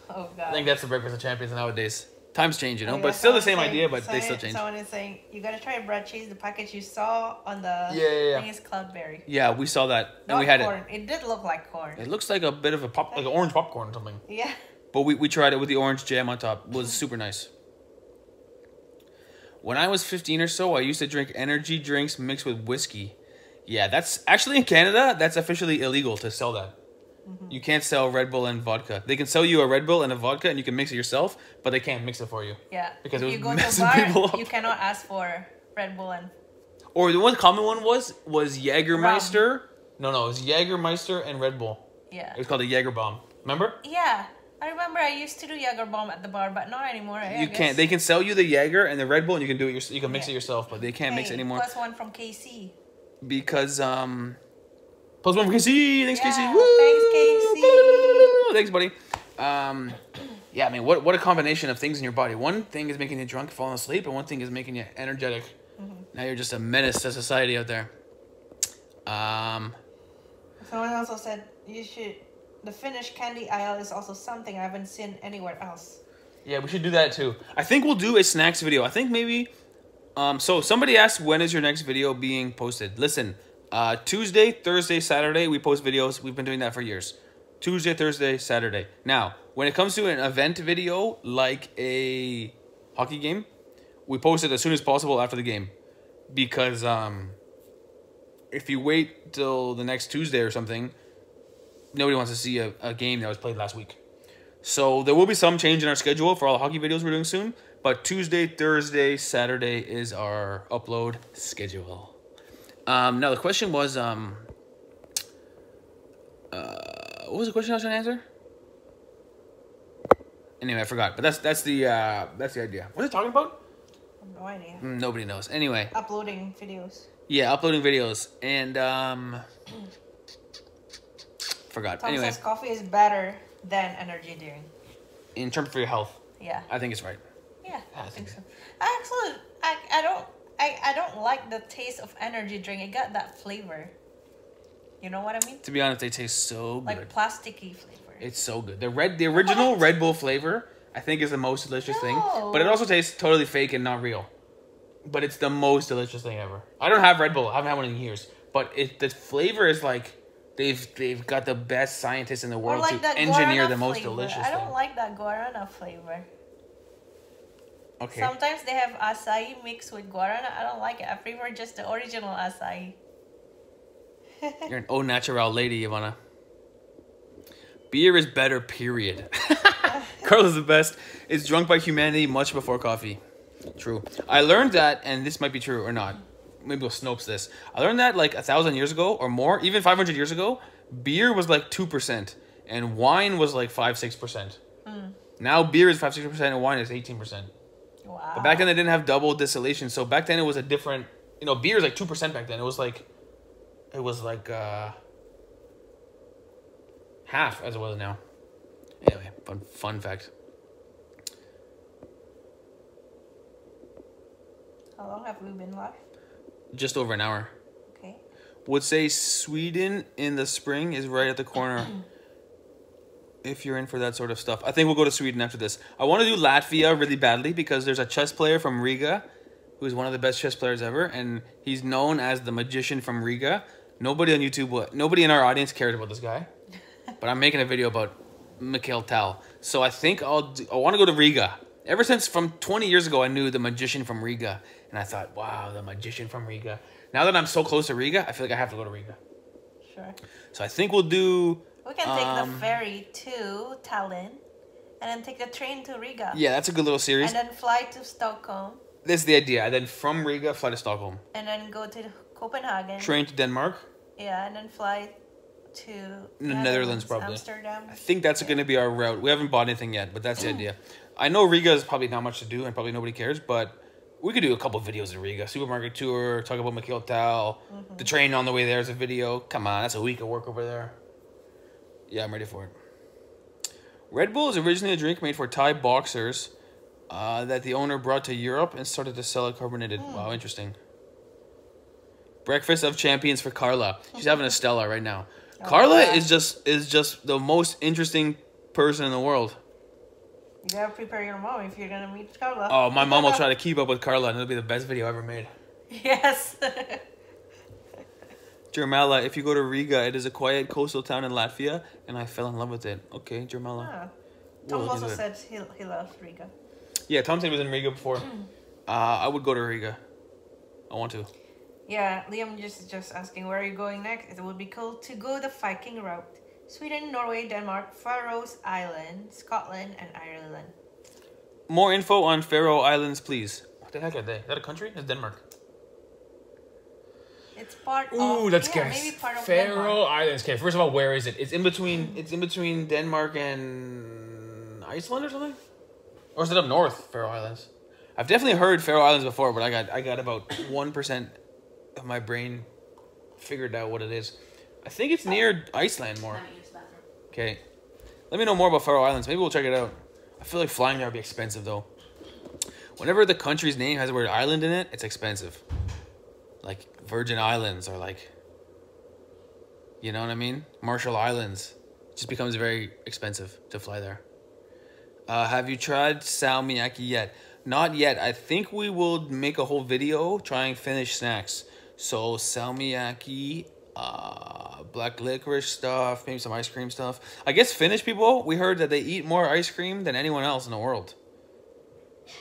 Oh god. I think that's the breakfast of champions nowadays. Times change, you know, Oh, yeah, but still the same saying- idea, but they still change. Someone is saying you gotta try bread cheese. The package you saw on the Yeah, yeah, yeah. thing is cloudberry. Yeah, we saw that, and we had corn. It. did look like corn. it. It looks like a bit of a pop, like an orange popcorn or something. Yeah. But we, we tried it with the orange jam on top. It was <laughs> super nice. When I was 15 or so, I used to drink energy drinks mixed with whiskey. Yeah, that's actually in Canada, that's officially illegal to sell that. Mm-hmm. You can't sell Red Bull and vodka. They can sell you a Red Bull and a vodka and you can mix it yourself, but they can't mix it for you. Yeah. Because if it you was go to a messing bar, people up. you cannot ask for Red Bull and Or the one common one was was Jägermeister. No, no, it was Jägermeister and Red Bull. yeah. It was called a Jäger bomb. Remember? Yeah. I remember I used to do Jager bomb at the bar, but not anymore. I you guess. can't. They can sell you the Jaeger and the Red Bull, and you can do it. Your, you can mix Yeah. it yourself, but they can't mix it Hey, anymore Plus one from KC. because um. Plus one from KC. Thanks, Yeah, KC. Woo! thanks, KC. <laughs> Thanks, buddy. Um, yeah, I mean, what what a combination of things in your body. One thing is making you drunk, falling asleep, and one thing is making you energetic. Mm-hmm. Now you're just a menace to society out there. Um, Someone also said you should. The Finnish candy aisle is also something I haven't seen anywhere else. Yeah, we should do that too. I think we'll do a snacks video. I think maybe. Um, so somebody asked when is your next video being posted? Listen, uh, Tuesday, Thursday, Saturday we post videos. We've been doing that for years. Tuesday, Thursday, Saturday. Now, when it comes to an event video like a hockey game, we post it as soon as possible after the game, because um, if you wait till the next Tuesday or something, nobody wants to see a, a game that was played last week. So there will be some change in our schedule for all the hockey videos we're doing soon. But Tuesday, Thursday, Saturday is our upload schedule. Um, now the question was, um, uh, what was the question I was trying to answer? Anyway, I forgot. But that's that's the uh, that's the idea. What are they talking about? I have no idea. Mm, Nobody knows. Anyway, Uploading videos. yeah, uploading videos and um, <clears throat> forgot. Tom anyway, says coffee is better than energy drink. in terms for your health, Yeah. I think it's right. Yeah, I I think so. I actually, I, I don't, I, I don't like the taste of energy drink. It got that flavor. You know what I mean? To be honest, they taste so good. Like plasticky flavor. It's so good. The red, the original What? Red Bull flavor, I think is the most delicious thing. But it also tastes totally fake and not real. But it's the most delicious thing ever. I don't have Red Bull. I haven't had one in years. But it the flavor is like they've they've got the best scientists in the world like to engineer the most flavor. delicious I don't thing. like that guarana flavor. Okay. Sometimes they have acai mixed with guarana. I don't like it. I prefer just the original acai. You're an <laughs> au natural lady, Ivana. Beer is better, period. <laughs> Carlos is the best. It's drunk by humanity much before coffee. True. I learned that, and this might be true or not. Maybe we'll Snopes this. I learned that like a thousand years ago or more, even 500 years ago, beer was like 2%, and wine was like 5 6%. Now beer is 5 6%, and wine is 18%. Wow. But back then they didn't have double distillation, so back then it was a different. You know, beer is like two percent back then. It was like, it was like uh, half as it was now. Anyway, fun fun fact. How long have we been live? Just over an hour. Okay. Would say Sweden in the spring is right at the corner. <clears throat> if you're in for that sort of stuff, I think we'll go to Sweden after this. I want to do Latvia really badly because there's a chess player from Riga, who's one of the best chess players ever, and he's known as the magician from Riga. Nobody on YouTube, will- nobody in our audience cared about this guy, <laughs> but I'm making a video about Mikhail Tal. So I think I'll. Do, I want to go to Riga. Ever since from 20 years ago, I knew the magician from Riga, and I thought, wow, the magician from Riga. Now that I'm so close to Riga, I feel like I have to go to Riga. Sure. So I think we'll do. We can take Um, the ferry to Tallinn, and then take the train to Riga. Yeah, that's a good little series. And then fly to Stockholm, That's the idea. And then from Riga, fly to Stockholm. and then go to Copenhagen. Train to Denmark. Yeah, and then fly to The Netherlands, probably. Amsterdam. I think that's going to be our route. We haven't bought anything yet, but that's the idea. I know Riga is probably not much to do, and probably nobody cares, but we could do a couple videos in Riga. Supermarket tour, talk about Mikhail Tal. The train on the way there is a video. Come on, that's a week of work over there. Yeah, I'm ready for it. Red Bull is originally a drink made for Thai boxers uh, that the owner brought to Europe and started to sell it carbonated. Wow, interesting. Breakfast of champions for Carla. She's having a Stella right now. <laughs> Carla wow. is just is just the most interesting person in the world. You gotta prepare your mom if you're gonna meet Carla. Oh, my mom will try to <laughs> keep up with Carla, and it'll be the best video ever made. Yes. <laughs> Jurmala, if you go to Riga, it is a quiet coastal town in Latvia, and I fell in love with it. Okay, Jurmala. Ah. We'll Tom also said he, he loves Riga. Yeah, Tom said he was in Riga before. Uh, I would go to Riga. I want to. Yeah, Liam just just asking where are you going next? It would be cool to go the Viking route. Sweden, Norway, Denmark, Faroes Island, Scotland, and Ireland. More info on Faroe Islands, please. What the heck are they? Is that a country? It's Denmark. It's part Ooh, of let's yeah, guess. maybe part of Faroe Denmark. Islands. Okay, first of all, where is it? It's in between. It's in between Denmark and Iceland or something, or is it up north? Faroe Islands. I've definitely heard Faroe Islands before, but I got I got about <coughs> one percent of my brain figured out what it is. I think it's near Iceland more. Okay, let me know more about Faroe Islands. Maybe we'll check it out. I feel like flying there would be expensive though. Whenever the country's name has the word island in it, it's expensive. Like Virgin Islands or like, you know what I mean? Marshall Islands. It just becomes very expensive to fly there. Uh, have you tried salmiakki yet? Not yet. I think we will make a whole video trying Finnish snacks. So salmiakki, uh, black licorice stuff, maybe some ice cream stuff. I guess Finnish people, we heard that they eat more ice cream than anyone else in the world.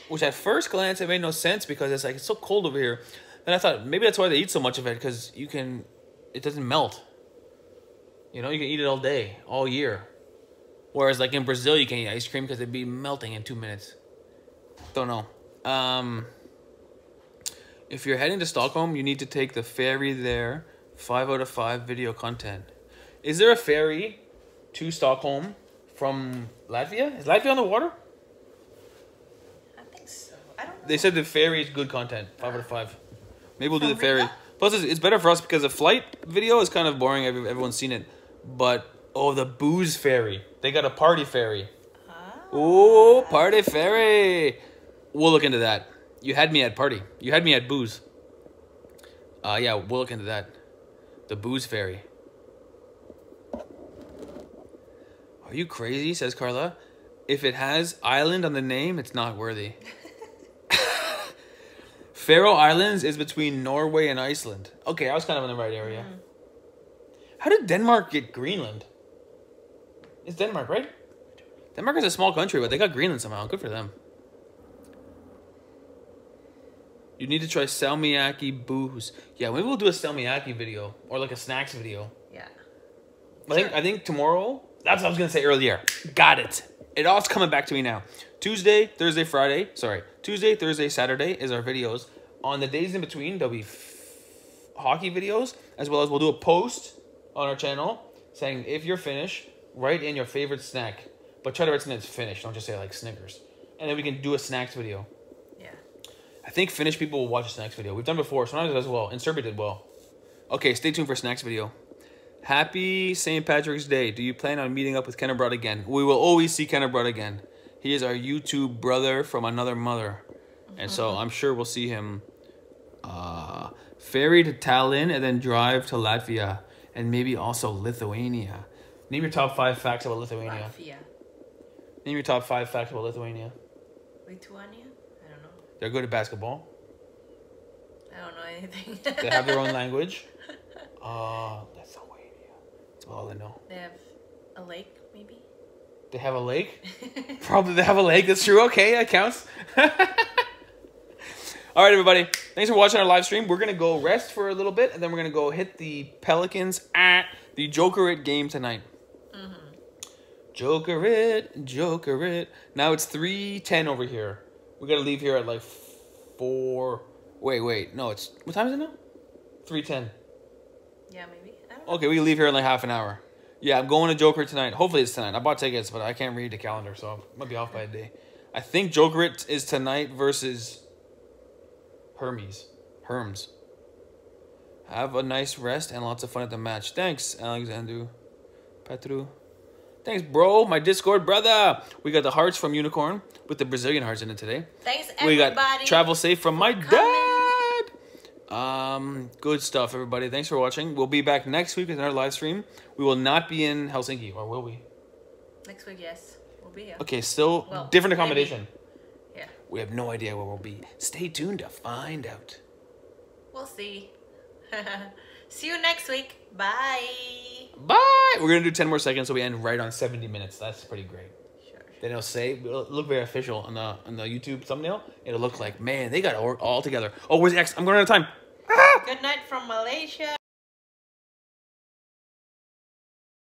Which at first glance it made no sense because it's like it's so cold over here. And I thought maybe that's why they eat so much of it because you can, it doesn't melt. You know, you can eat it all day, all year. Whereas like in Brazil, you can eat ice cream because it'd be melting in two minutes. Don't know. Um, if you're heading to Stockholm, you need to take the ferry there. Five out of five video content. Is there a ferry to Stockholm from Latvia? Is Latvia on the water? I think so. I don't know. They said the ferry is good content. Five out of five. Maybe we'll do the ferry. Riga? Plus, it's, it's better for us because the flight video is kind of boring. Every, everyone's seen it. But, oh, the booze ferry. They got a party ferry. Ah. Oh, party ferry. We'll look into that. You had me at party. You had me at booze. Uh, yeah, we'll look into that. The booze ferry. Are you crazy? Says Carla. If it has island on the name, it's not worthy. <laughs> Faroe Islands is between Norway and Iceland. Okay, I was kind of in the right area. How did Denmark get Greenland? It's Denmark, right? Denmark is a small country, but they got Greenland somehow. Good for them. You need to try salmiakki booze. Yeah, maybe we'll do a salmiakki video or like a snacks video. Yeah. I think I think tomorrow. That's what I was gonna say earlier. Got it. It all's coming back to me now. Tuesday, Thursday, Friday. Sorry, Tuesday, Thursday, Saturday is our videos. On the days in between, there'll be hockey videos as well as we'll do a post on our channel saying if you're Finnish, write in your favorite snack, but try to write something that's Finnish. Don't just say like Snickers. And then we can do a snacks video. I think Finnish people will watch a next video. We've done before. Sometimes it does well. And Serbia did well. Okay, stay tuned for the next video. Happy St. Patrick's Day. Do you plan on meeting up with Ken Abroad again? We will always see Ken Abroad again. He is our YouTube brother from another mother. And so I'm sure we'll see him uh, ferry to Tallinn and then drive to Latvia and maybe also Lithuania. Name your top five facts about Lithuania. Latvia. Name your top five facts about Lithuania. Lithuania? I don't know. They're good at basketball. I don't know anything. They have their own language. <laughs> Uh, Lithuania. That's all I know. They have a lake, maybe? They have a lake. <laughs> Probably they have a lake. That's true. Okay, that counts. <laughs> All right, everybody. Thanks for watching our live stream. We're gonna go rest for a little bit, and then we're gonna go hit the Pelicans at the Jokerit game tonight. Jokerit, Joker It. Now it's three ten over here. We gotta leave here at like four. Wait, wait. No, it's what time is it now? Three ten. yeah, maybe. I don't know. Okay, we can leave here in like half an hour. Yeah, I'm going to Joker tonight. Hopefully it's tonight. I bought tickets, but I can't read the calendar, so I might be off by a day. I think Jokerit is tonight versus Hermes. Herms. Have a nice rest and lots of fun at the match. Thanks, Alexander. Petru. Thanks, bro. My Discord brother. We got the hearts from Unicorn with the Brazilian hearts in it today. Thanks, We everybody. got travel safe from my dad. Um, good stuff, everybody. Thanks for watching. We'll be back next week with another live stream. We will not be in Helsinki, or will we? Next week, yes. we'll be here. Okay, still Well, different maybe. accommodation. Yeah, We have no idea where we'll be. Stay tuned to find out. we'll see. <laughs> see you next week. Bye. Bye. We're gonna do ten more seconds, so we end right on seventy minutes. That's pretty great. Then it'll say it'll look very official on the on the YouTube thumbnail. It'll look like man, they got it all together. Oh, where's X? I'm going out of time. Good night from Malaysia.